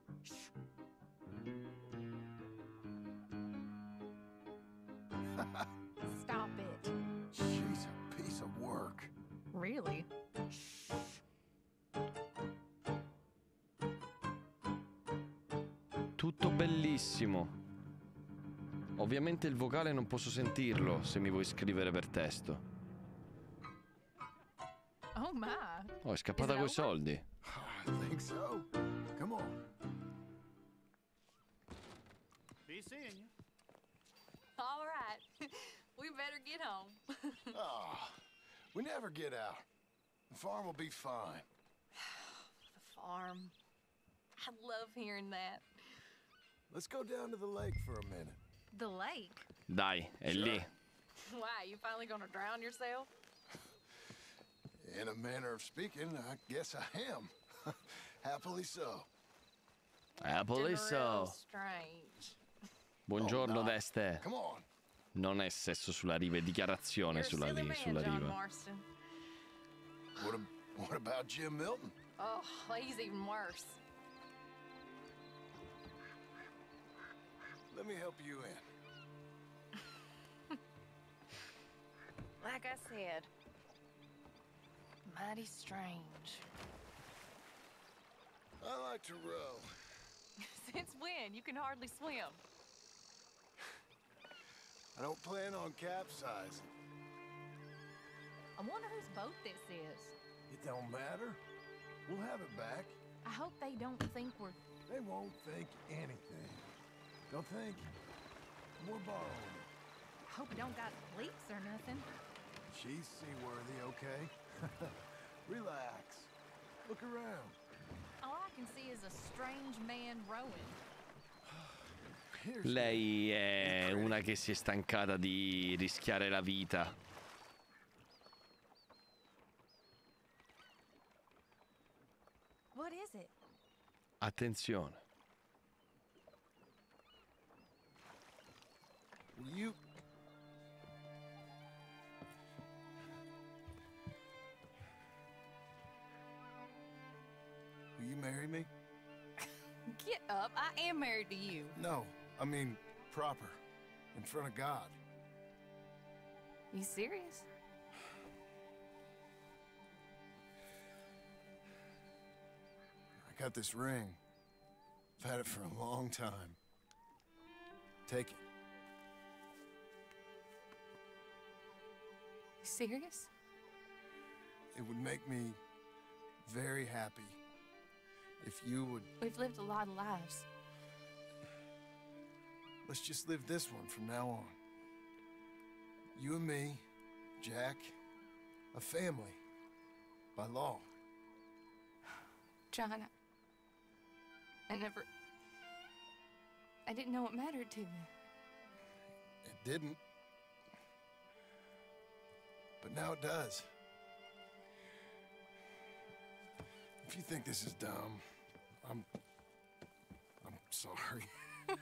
Stop it. She's a piece of work. Really? Bellissimo. Ovviamente il vocale non posso sentirlo se mi vuoi scrivere per testo. Oh my. Oh, è scappata coi soldi. I think so. Come on. Be seeing you. All right. we better get home. Ah, we never get out. The farm will be fine. the farm. I love hearing that. Let's go down to the lake for a minute. The lake. Dai, è lì. Why? You finally gonna drown yourself? In a manner of speaking, I guess I am. Happily so. Happily so. Strange. Buongiorno, Oh, no. Deste. Come on. Non è sesso sulla riva, è dichiarazione a sulla, man, sulla riva. Marston. What, ab- what about Jim Milton? Oh, he's even worse. Let me help you in. Like I said, mighty strange. I like to row. Since when? You can hardly swim. I don't plan on capsizing. I wonder whose boat this is. It don't matter. We'll have it back. I hope they don't think we're. They won't think anything. Don't think. We're borrowing. Hope it don't got leaks or nothing. She's seaworthy, okay? Relax. Look around. All I can see is a strange man rowing. Here's Lei è una che si è stancata di rischiare la vita. What is it? Attenzione. You. Will you marry me? Get up. I am married to you. No, I mean proper. In front of God. You serious? I I got this ring. I've had it for a long time. Take it. Serious? It would make me very happy if you would. We've lived a lot of lives. Let's just live this one from now on. You and me, Jack, a family. By law. John, I, I never. I didn't know it mattered to you. It didn't. But now it does. If you think this is dumb, I'm. I'm sorry.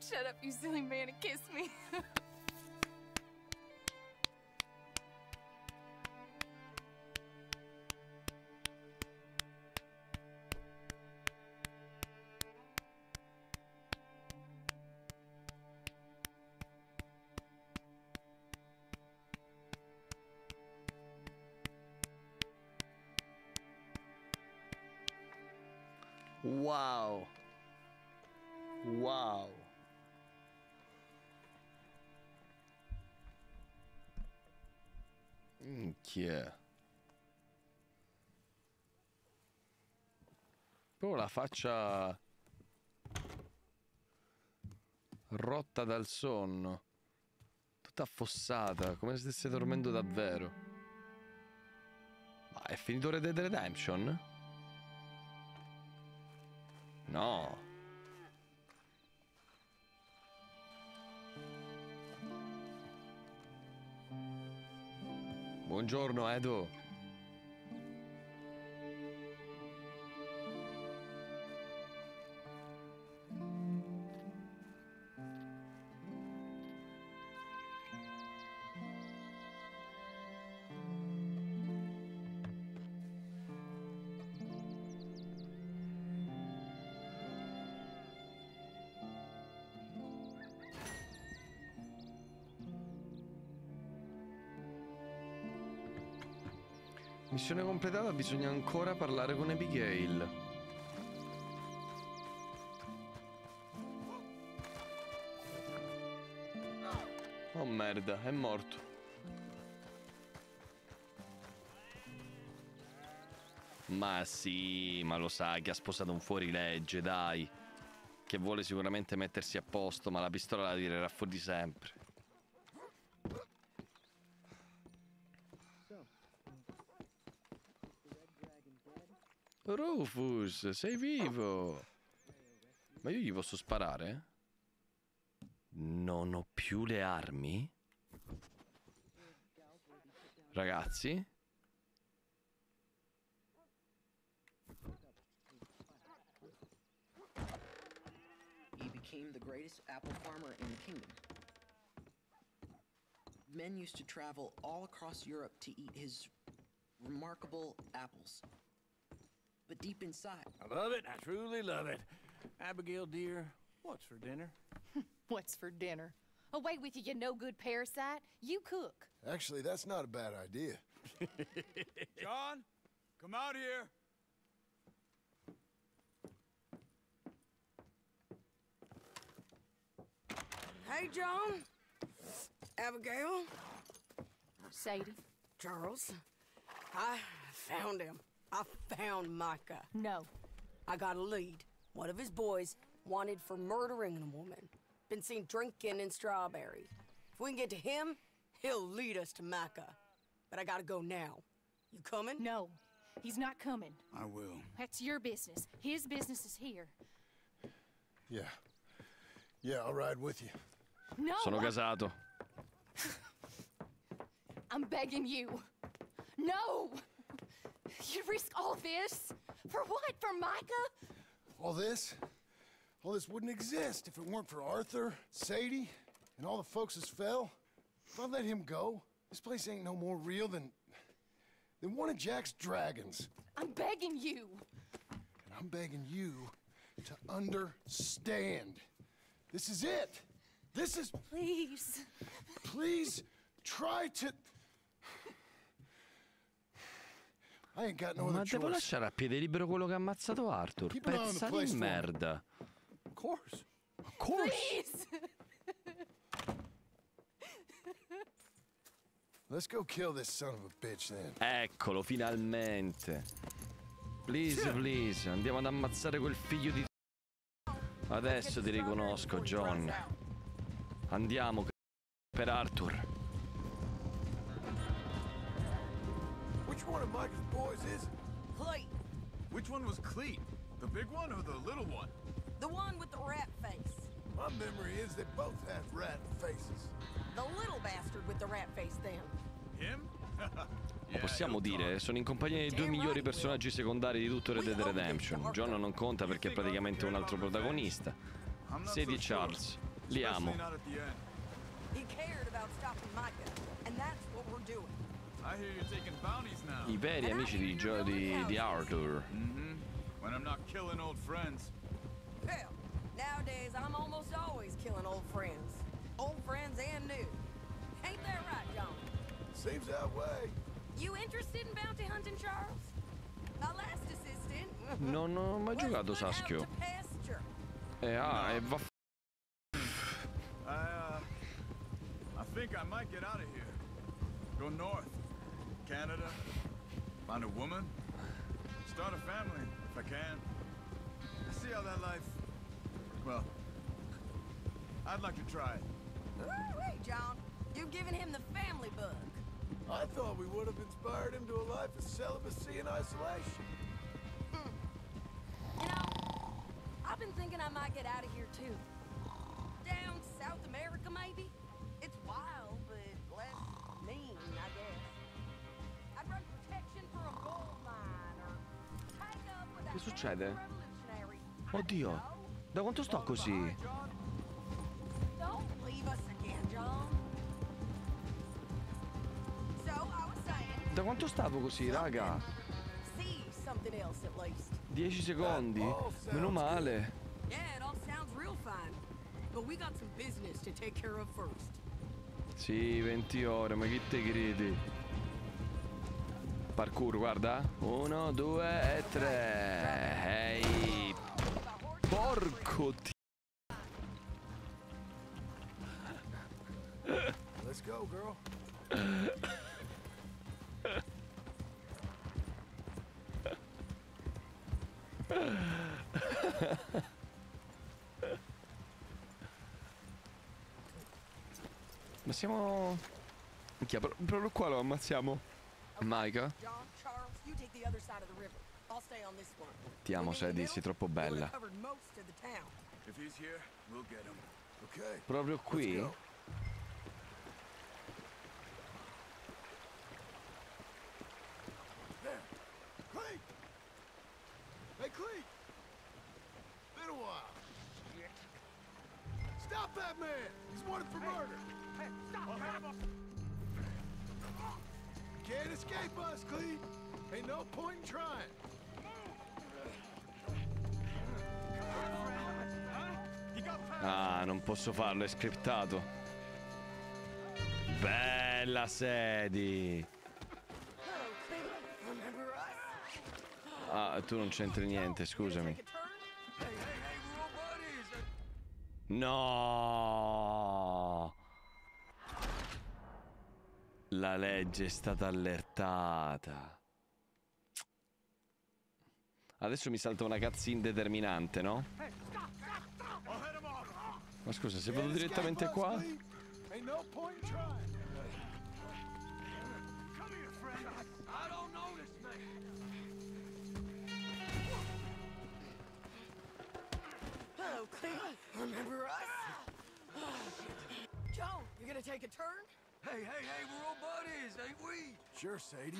Shut up, you silly man, and kiss me. Wow. Wow. Minchia. Proprio la faccia rotta dal sonno. Tutta affossata, come se stesse dormendo davvero. Ma è finito Red Dead Redemption? No. Buongiorno Edo. Missione completata, bisogna ancora parlare con Abigail. Oh merda, è morto. Ma sì, ma lo sai che ha sposato un fuorilegge, dai. Che vuole sicuramente mettersi a posto, ma la pistola la tirerà fuori sempre. Rufus, sei vivo! Ma io gli posso sparare? Non ho più le armi? Ragazzi? He became the greatest apple farmer in the kingdom. Men used to travel all across Europe to eat his remarkable apples. But deep inside, I love it. I truly love it. Abigail, dear, what's for dinner? What's for dinner? Away with you, you no good parasite. You cook. Actually, that's not a bad idea. John, come out here. Hey, John. Abigail. Sadie. Charles. I found him. I found Micah. No. I got a lead. One of his boys wanted for murdering a woman. Been seen drinking in Strawberry. If we can get to him, he'll lead us to Micah. But I gotta go now. You coming? No. He's not coming. I will. That's your business. His business is here. Yeah. Yeah, I'll ride with you. No. Sono casato. I'm begging you. No! You risk all this? For what? For Micah? All this? All this wouldn't exist if it weren't for Arthur, Sadie, and all the folks that fell. If I let him go, this place ain't no more real than... than one of Jack's dragons. I'm begging you. And I'm begging you to understand. This is it. This is... Please. Please try to... Ma other devo lasciare a piede libero quello che ha ammazzato Arthur. Keep Pezza di merda. Of course. Of course. Please! Let's go kill this son of a bitch then. Eccolo, finalmente. Please, please, andiamo ad ammazzare quel figlio di... Adesso ti riconosco, John. Andiamo per Arthur. One of Micah's boys is it? Cleet, Which one was Cleet? The big one or the little one? the one with the rat face. My memory is they both have rat faces. The little bastard with the rat face then. Him? Lo possiamo dire, sono in compagnia dei due migliori personaggi secondari di tutto Red Dead Redemption. John non conta perché è praticamente un altro protagonista. Sadie Charles, li amo. He cared about stopping Micah, and that's what we're doing. I hear you're taking bounties. I veri amici di, Gio- di, di Arthur. Mm-hmm. When I'm not killing old friends. Hell, nowadays I'm almost always killing old friends. Old friends and new. Ain't that right, John? Seems that way. You interested in bounty hunting, Charles? My last assistant. Non ho mai giocato Saschio. to pasture. E ah, e va... I, uh, I think I might get out of here. Go north. Canada. Find a woman. Start a family, if I can. I See how that life... Well, I'd like to try it. Hey, John. You've given him the family bug. I thought we would have inspired him to a life of celibacy and isolation. Hmm. You know, I've been thinking I might get out of here too. Down South America, maybe? succede? Oddio, da quanto sto così? Da quanto stavo così, raga? 10 secondi? Meno male. Sì, 20 ore, ma chi te credi? Parkour, guarda. Uno, due e tre. Ehi. Porco ti... Let's go, girl. Ma siamo... Minchia, proprio qua lo ammazziamo. Maika? Ti amo, Sadie, sei troppo bella. Proprio qui? Stop that man! He's wanted for murder! Hey, hey, stop, cannibal! Can't escape us, Cleet! Ain't no point in trying. Ah, non posso farlo, è scriptato. Bella us? Ah, tu non c'entri niente, scusami. No! La legge è stata allertata. Adesso mi salta una cutscene determinante, no? Ma scusa, se vado Can't escape direttamente us, qua? Cleet. Ain't no point in trying. Come here, friend. I don't know this man. Hello, Cleve. Remember us? Joe, you gonna take a turn? Hey, hey, hey, we're all buddies, ain't we? Sure, Sadie.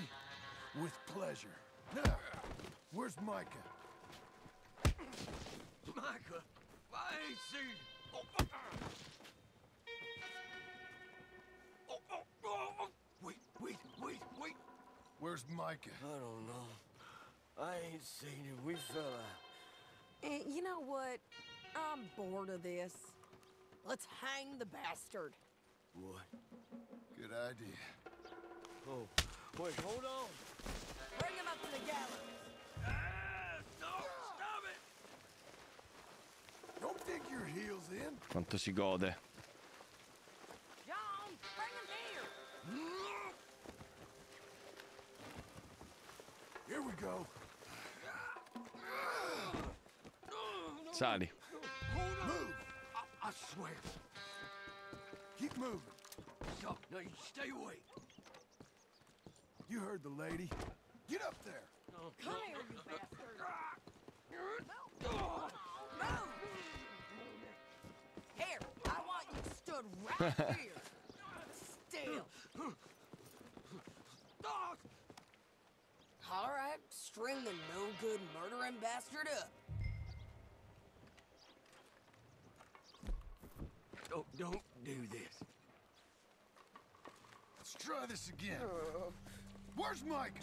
With pleasure. Now, where's Micah? Micah, I ain't seen. Oh, oh, oh, oh, oh. Wait, wait, wait, wait. Where's Micah? I don't know. I ain't seen him. We fell out. Eh, you know what? I'm bored of this. Let's hang the bastard. What? Good idea. Oh, Quick, hold on. Bring him up to the gallows. Ah, no, stop it! Don't dig your heels in. Quanto si gode. Eh? John, bring him here. Here we go. Sali. Move. I, I swear. Keep moving. So, no, you stay away. You heard the lady. Get up there. Come here, you bastard. Move. Move. Here, I want you stood right here. Still. All right, string the no-good murdering bastard up. Don't, don't do this. Let's try this again. Where's Mike?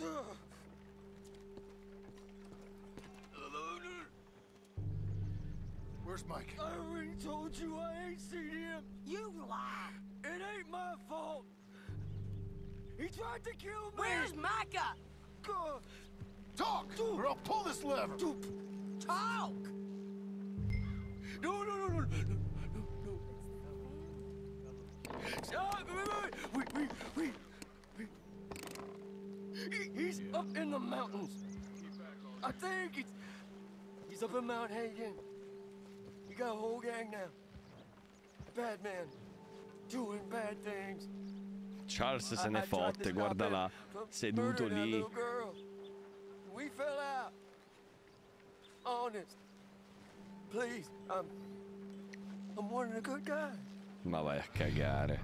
Where's Mike? I already told you I ain't seen him. You lie. It ain't my fault. He tried to kill me. Where's Micah? God. Talk, or I'll pull this lever. Talk. No, no, no, no, no, no, no. Wait, wait. He, he's up in the mountains. I think he's he's up in Mount Hagen. He got a whole gang now. Bad man, doing bad things. Charles se I- ne I tried to fotte, guarda là, seduto lì. We fell out. Honest. Please, I'm I'm one of the good guys. Ma vai a cagare.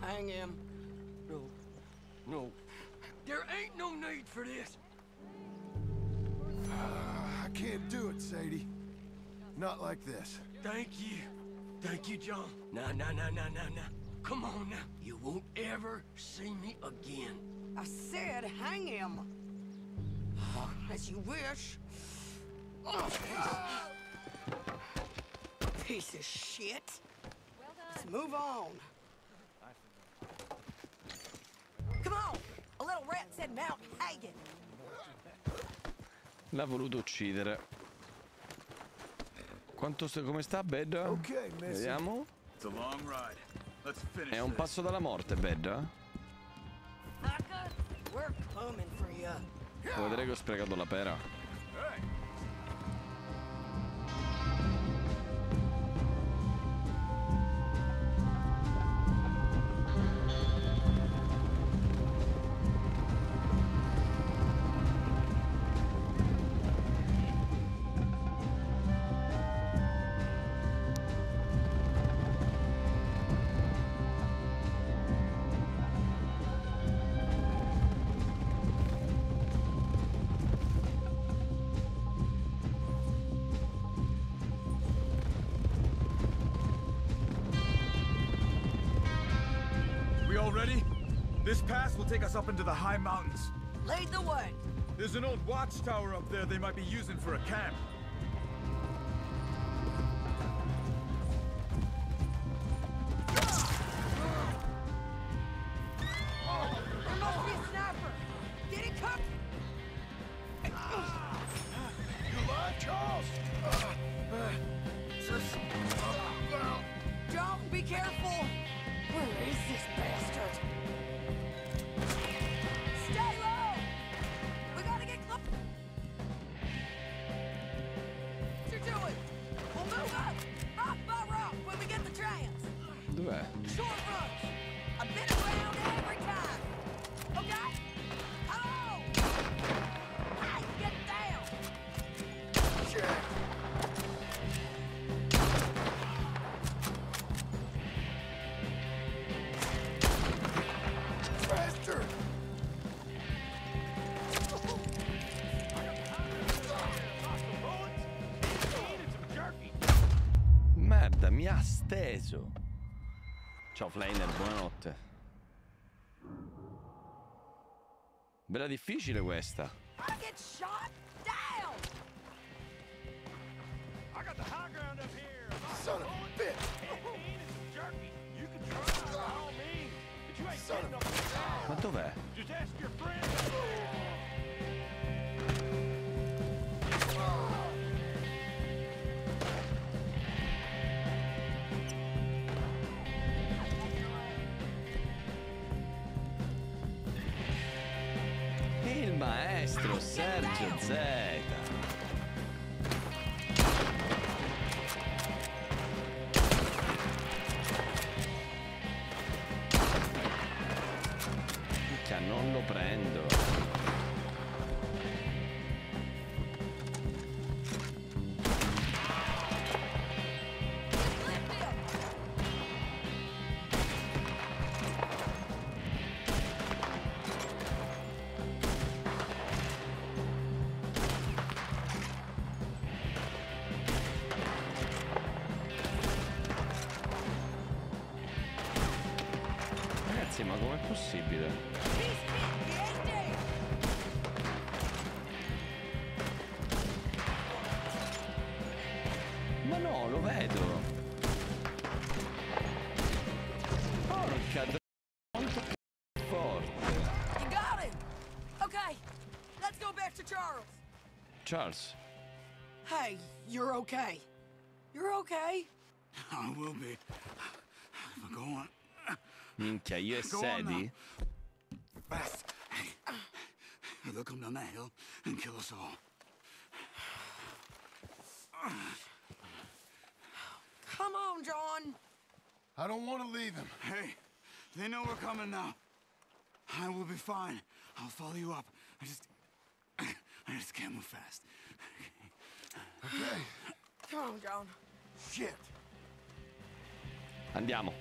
Hang him. No, no. There ain't no need for this. I can't do it, Sadie. Not like this. Thank you. Thank you, John. Nah, nah, nah, nah, nah, nah. Come on now. You won't ever see me again. I said hang him. As you wish. Ah! Piece of shit. Let's move on. Come on. A little rat said Mount Hagen. L'ha voluto uccidere. Quanto sta- come sta Bed? Ok, Missy. Vediamo. It's a long ride. Let's finish È un this. passo dalla morte, Bed. Micah, we're coming for you. Vuoi vedere che ho sprecato la pera? We us up into the high mountains. Lead the way. There's an old watchtower up there they might be using for a camp. There must be a sniper. Did he come? You alive, Charles? John, be careful. Where is this preso. Ciao Flainer, buonanotte. Bella difficile questa. Son of a bitch! Ma dov'è? Yeah. Charles. Hey, you're okay. You're okay. I will be. But go on. Minchia, you're steady. Beth, hey, they'll come down that hill and kill us all. Come on, John. I don't want to leave him. Hey, they know we're coming now. I will be fine. I'll follow you up. I just I just can't move fast. Okay. Calm down, Shit. Andiamo.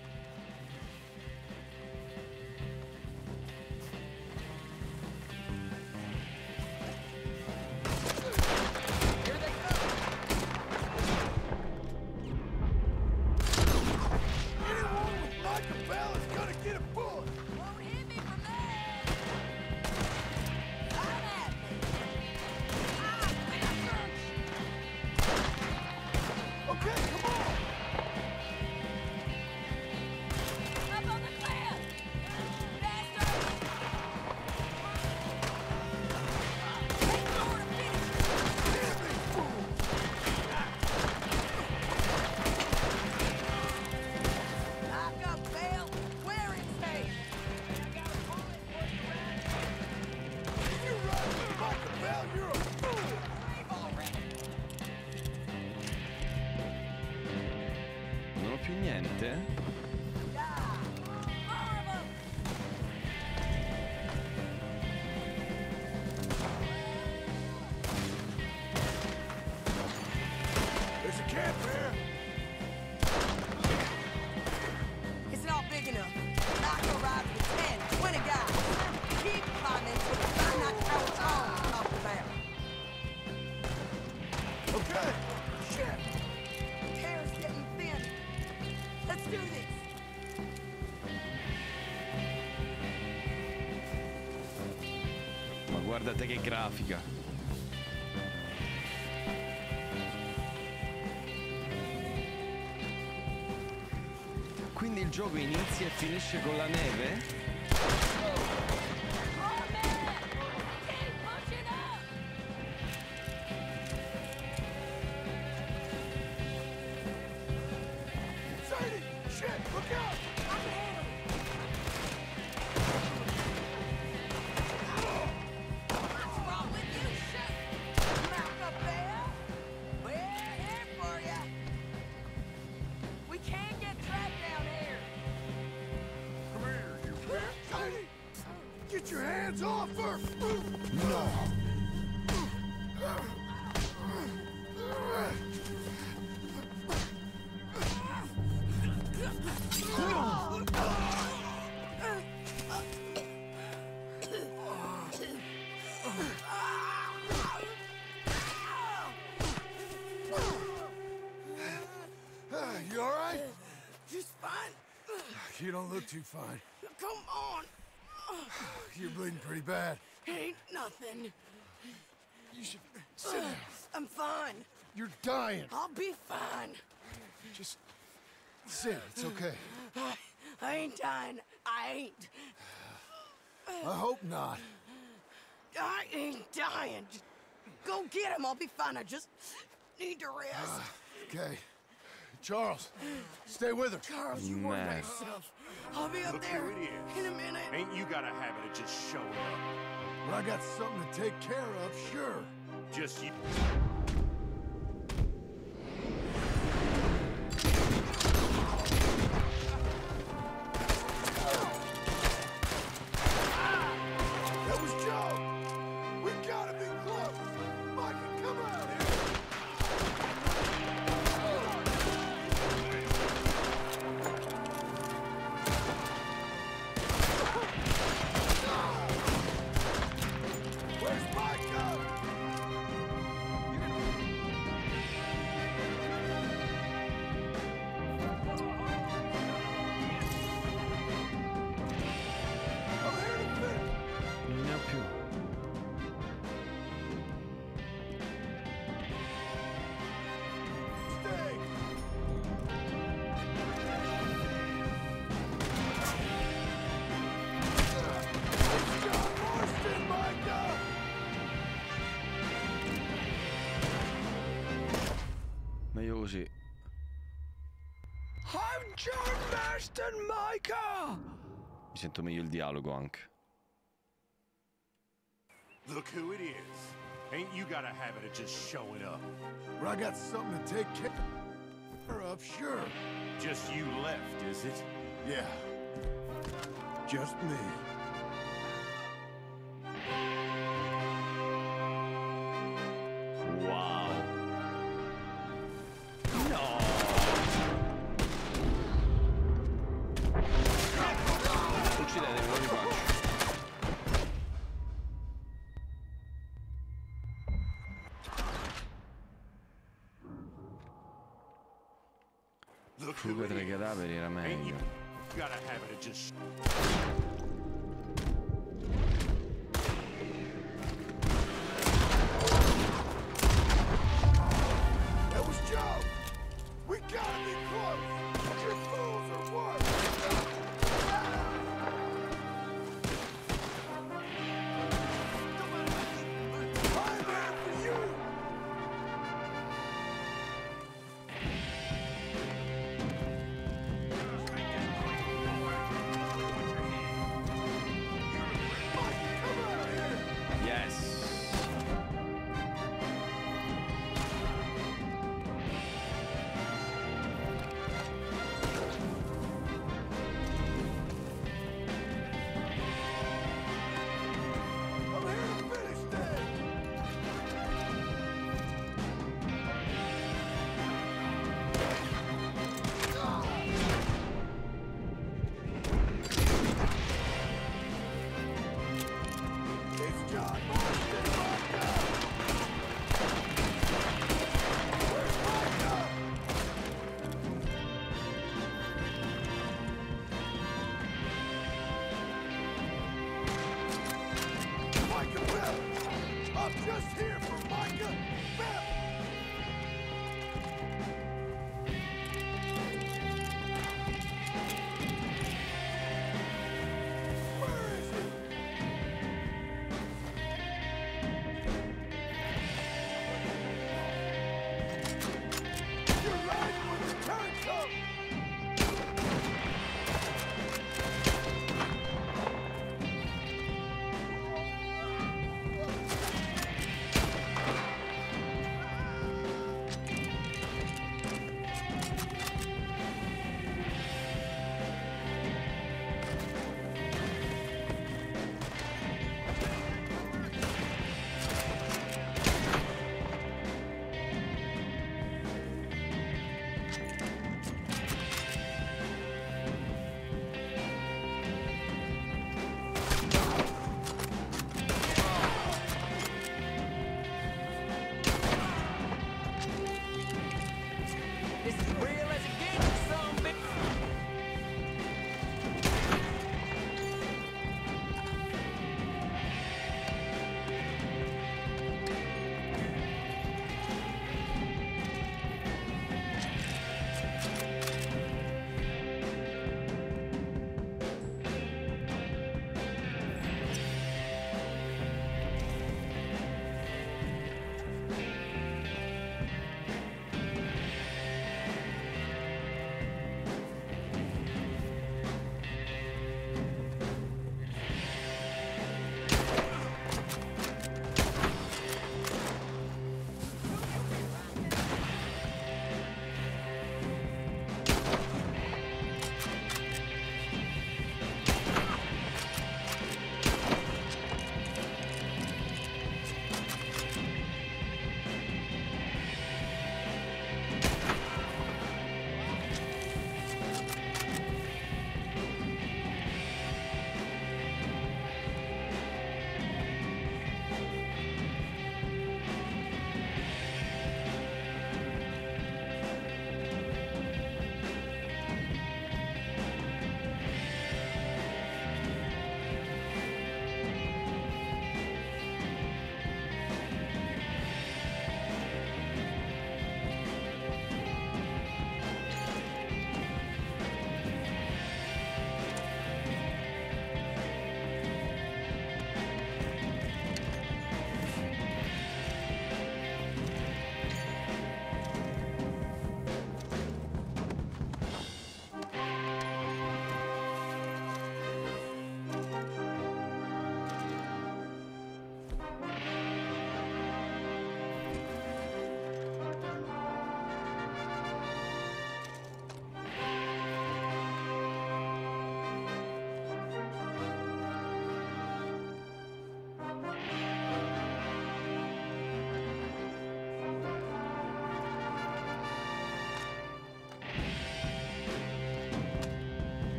Guardate che grafica. Quindi il gioco inizia e finisce con la neve? too fine. Come on! You're bleeding pretty bad. Ain't nothing. You should sit down. Uh, I'm fine. You're dying. I'll be fine. Just sit. It's okay. I, I ain't dying. I ain't. I hope not. I ain't dying. Just go get him. I'll be fine. I just need to rest. Uh, okay. Charles, stay with her. Charles, you nah. worry about yourself. I'll be up Look there who it is. in a minute. Ain't you got a habit of just showing up? But I got something to take care of, sure. Just you. Marston Micah! Mi sento meglio il dialogo anche. Look who it is. Ain't you got a habit of just showing up? But I got something to take care of, sure. Just you left, is it? Yeah. Just me.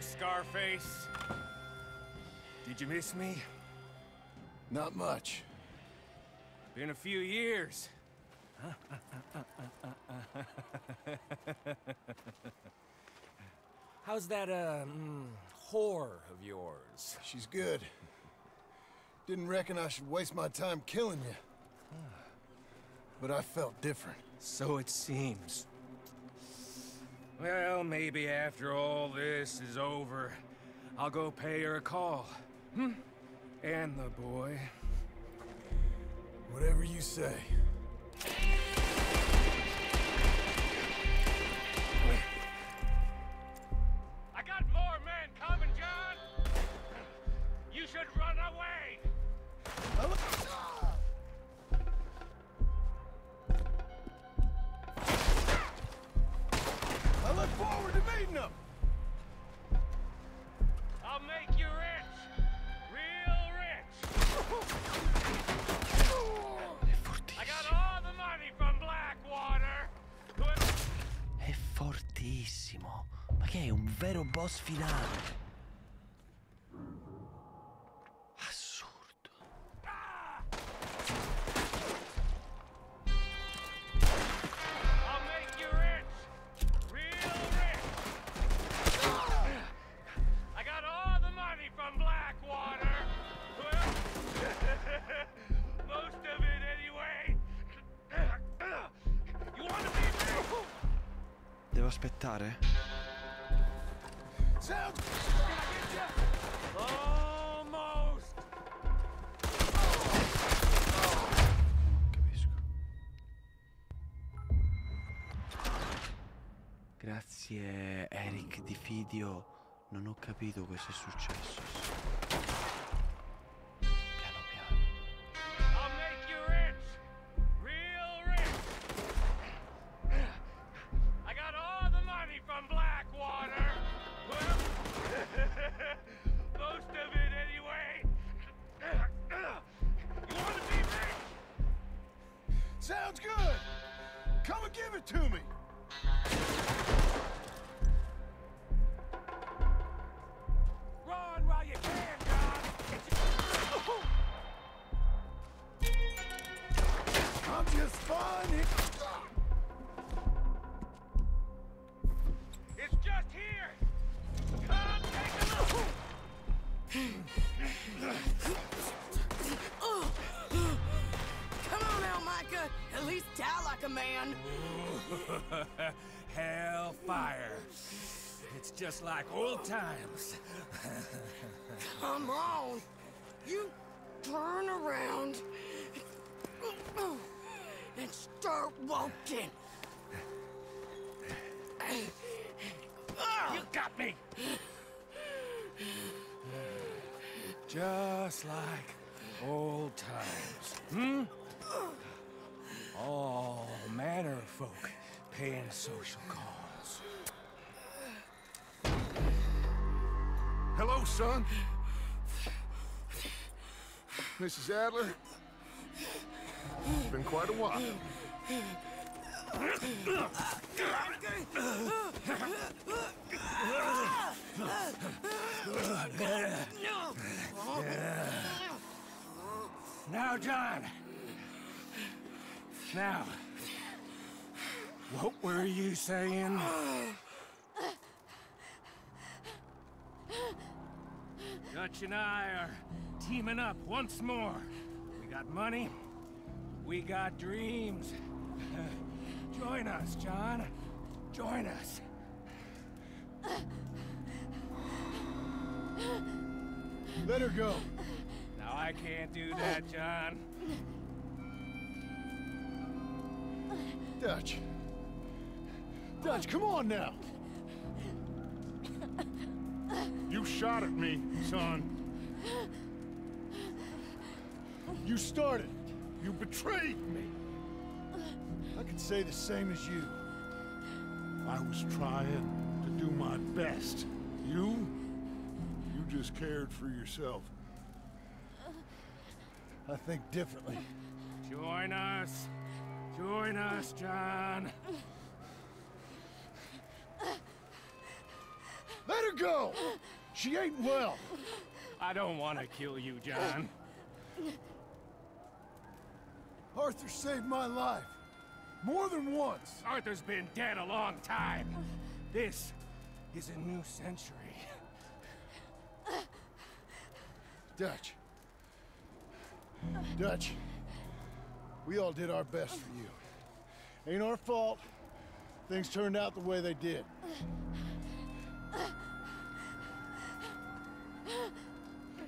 Scarface. Did you miss me? Not much. Been a few years. How's that, uh, mm, whore of yours? She's good. Didn't reckon I should waste my time killing you. But I felt different. So it seems. Well, maybe after all this is over, I'll go pay her a call. Hmm? And the boy. Whatever you say. fortissimo. Ma che è un vero boss finale? Fidio. Non ho capito cosa è successo. Just like old times. Come on. You turn around and start walking. You got me. Just like old times. Hmm? All manner of folk paying social calls. Hello, son. Mrs. Adler. It's been quite a while. Now, John. Now, what were you saying? Dutch and I are teaming up once more. We got money. We got dreams. Join us, John. Join us. Let her go. Now, I can't do that, John. Dutch. Dutch, come on now. You shot at me, son. You started. You betrayed me. I could say the same as you. I was trying to do my best. You? You just cared for yourself. I think differently. Join us. Join us, John. Go! She ain't well. I don't want to kill you, John. Arthur saved my life. More than once. Arthur's been dead a long time. This is a new century. Dutch. Dutch. We all did our best for you. Ain't our fault. Things turned out the way they did.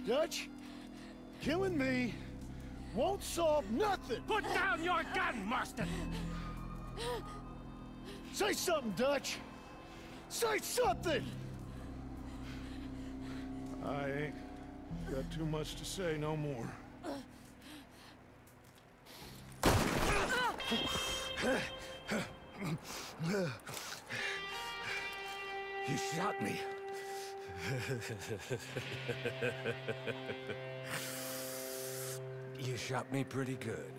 Dutch, killing me won't solve nothing. Put down your gun, Marston! Say something, Dutch. Say something. I ain't got too much to say no more. You shot me. you shot me pretty good.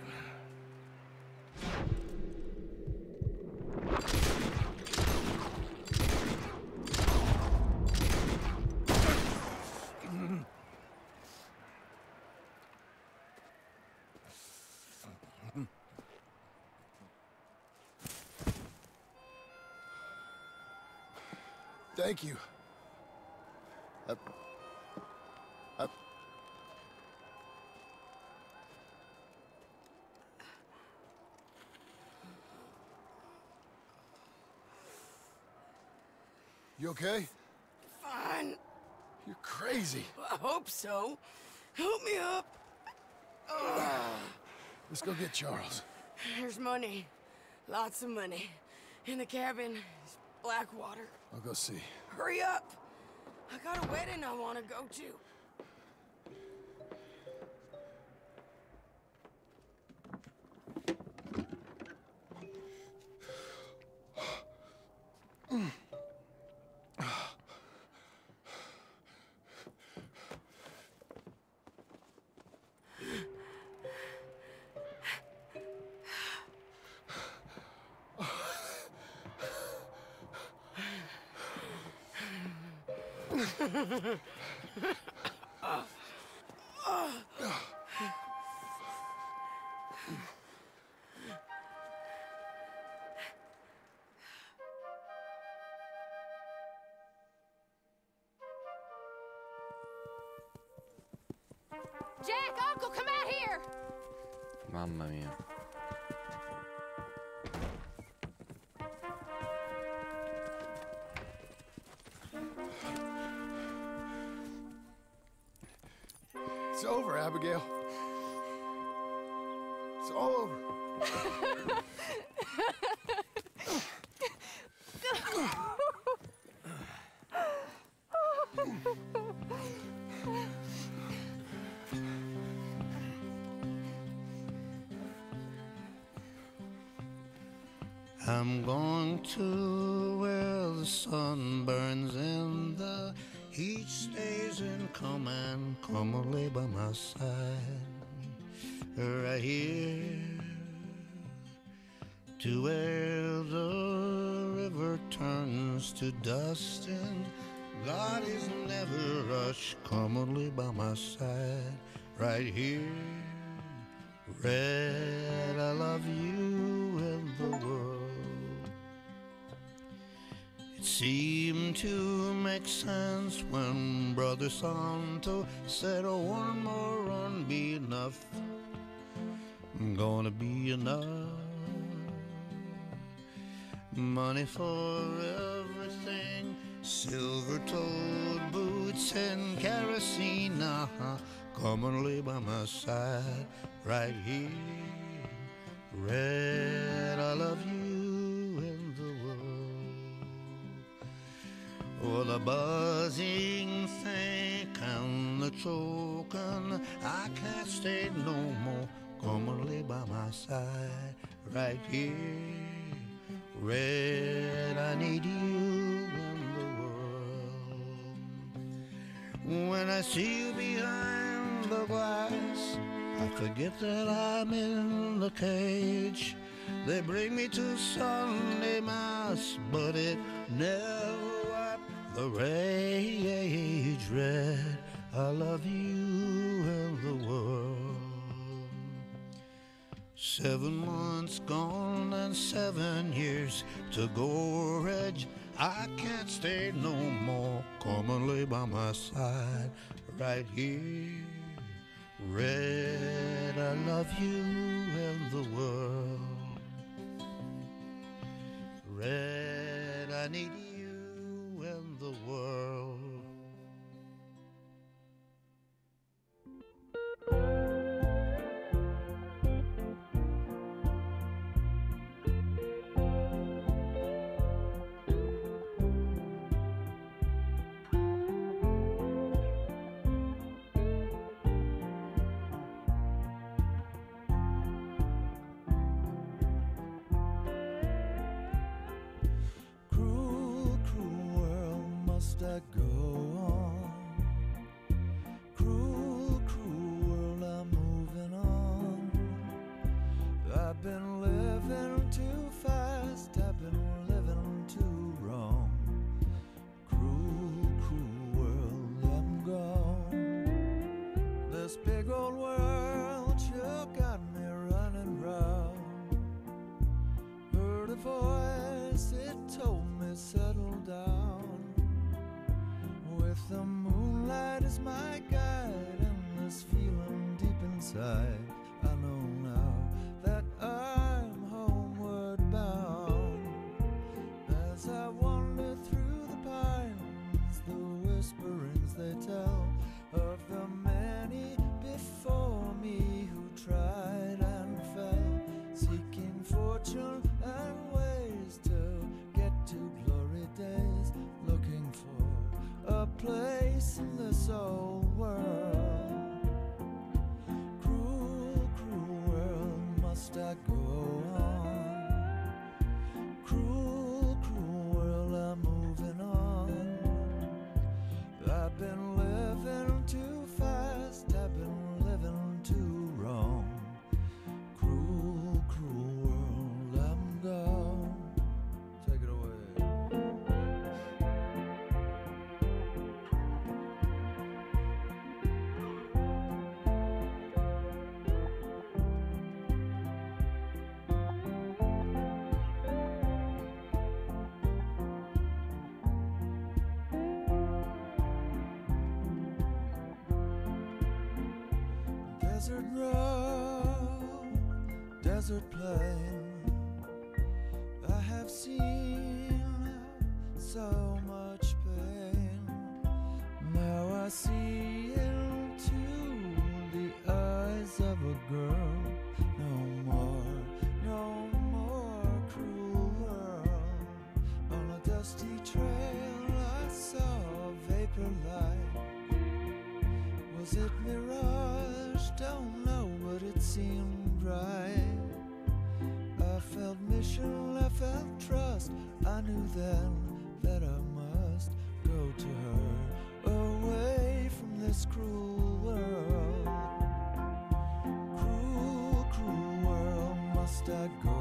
Thank you. Okay? Fine. You're crazy. I hope so. Help me up. Let's go get Charles. There's money. Lots of money. In the cabin is Blackwater. I'll go see. Hurry up. I got a wedding I want to go to. Jack, Uncle, come out here! Mamma mia. It's over, Abigail. It's all over. I'm going to where the sun burns and the heat stays in come and come lay by my side. Right here to where the river turns to dust and God is never rushed Come lay by my side. Right here. Red, I love you and the world. Seemed to make sense when Brother Santo said, oh, one more run be enough. Gonna be enough. Money for everything, silver toed boots and kerosene. Uh-huh. Come and lay by my side right here. Red, I love you Oh, the buzzing think and the choking, I can't stay no more. Come and lay by my side right here. Red, I need you and the world. When I see you behind the glass, I forget that I'm in the cage. They bring me to Sunday Mass, but it never the rage red. I love you and the world. Seven months gone and seven years to go, Reg. I can't stay no more. Come and lay by my side right here. Red, I love you and the world. Red, I need you world. the moonlight is my guide and this feeling deep inside, I know now that I'm homeward bound. As I wander through the pines, the whisperings they tell. so Stuck.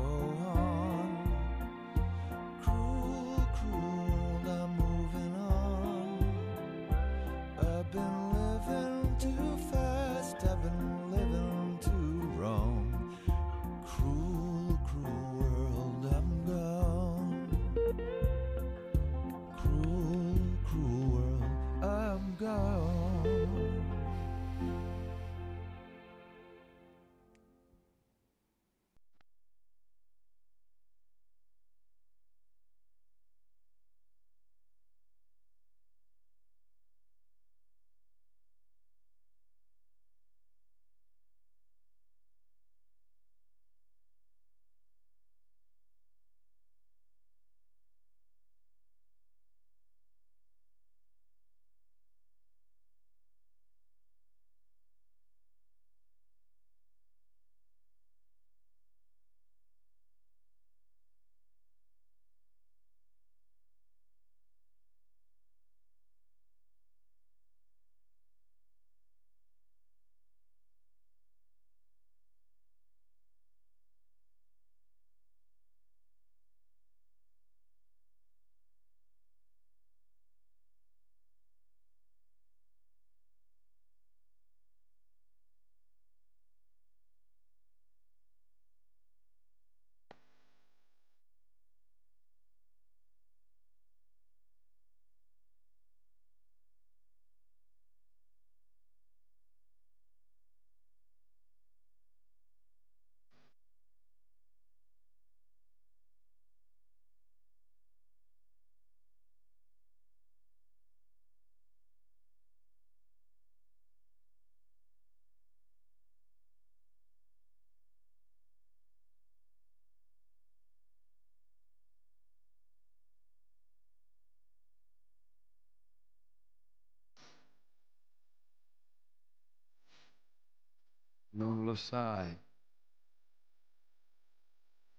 lo sai,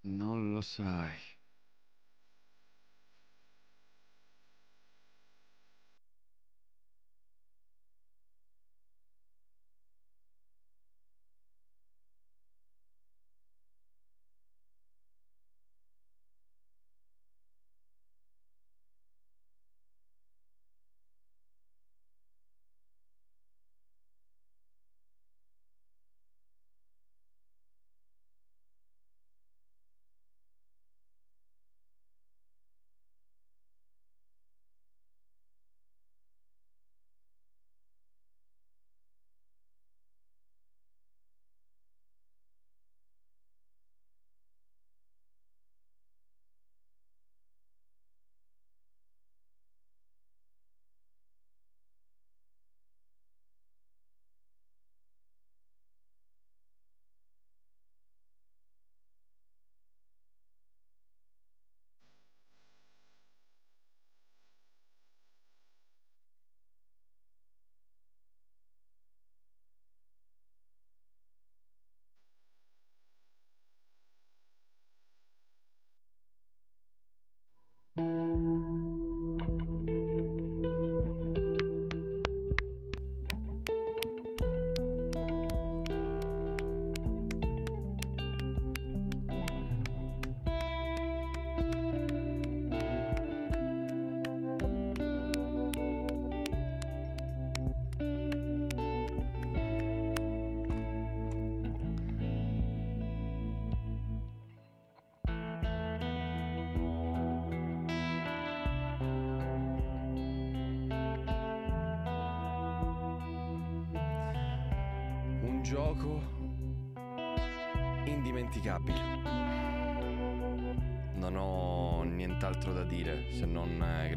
non lo sai.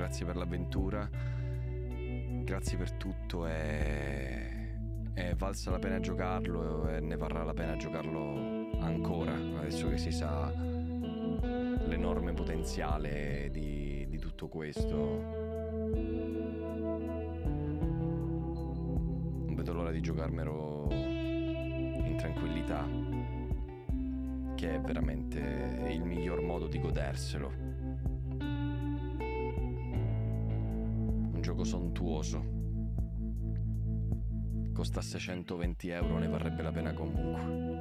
Grazie per l'avventura, grazie per tutto e è valsa la pena giocarlo e ne varrà la pena giocarlo ancora, adesso che si sa l'enorme potenziale di, di tutto questo. Non vedo l'ora di giocarmelo in tranquillità, che è veramente il miglior modo di goderselo. Sontuoso. Costasse 120 euro ne varrebbe la pena comunque.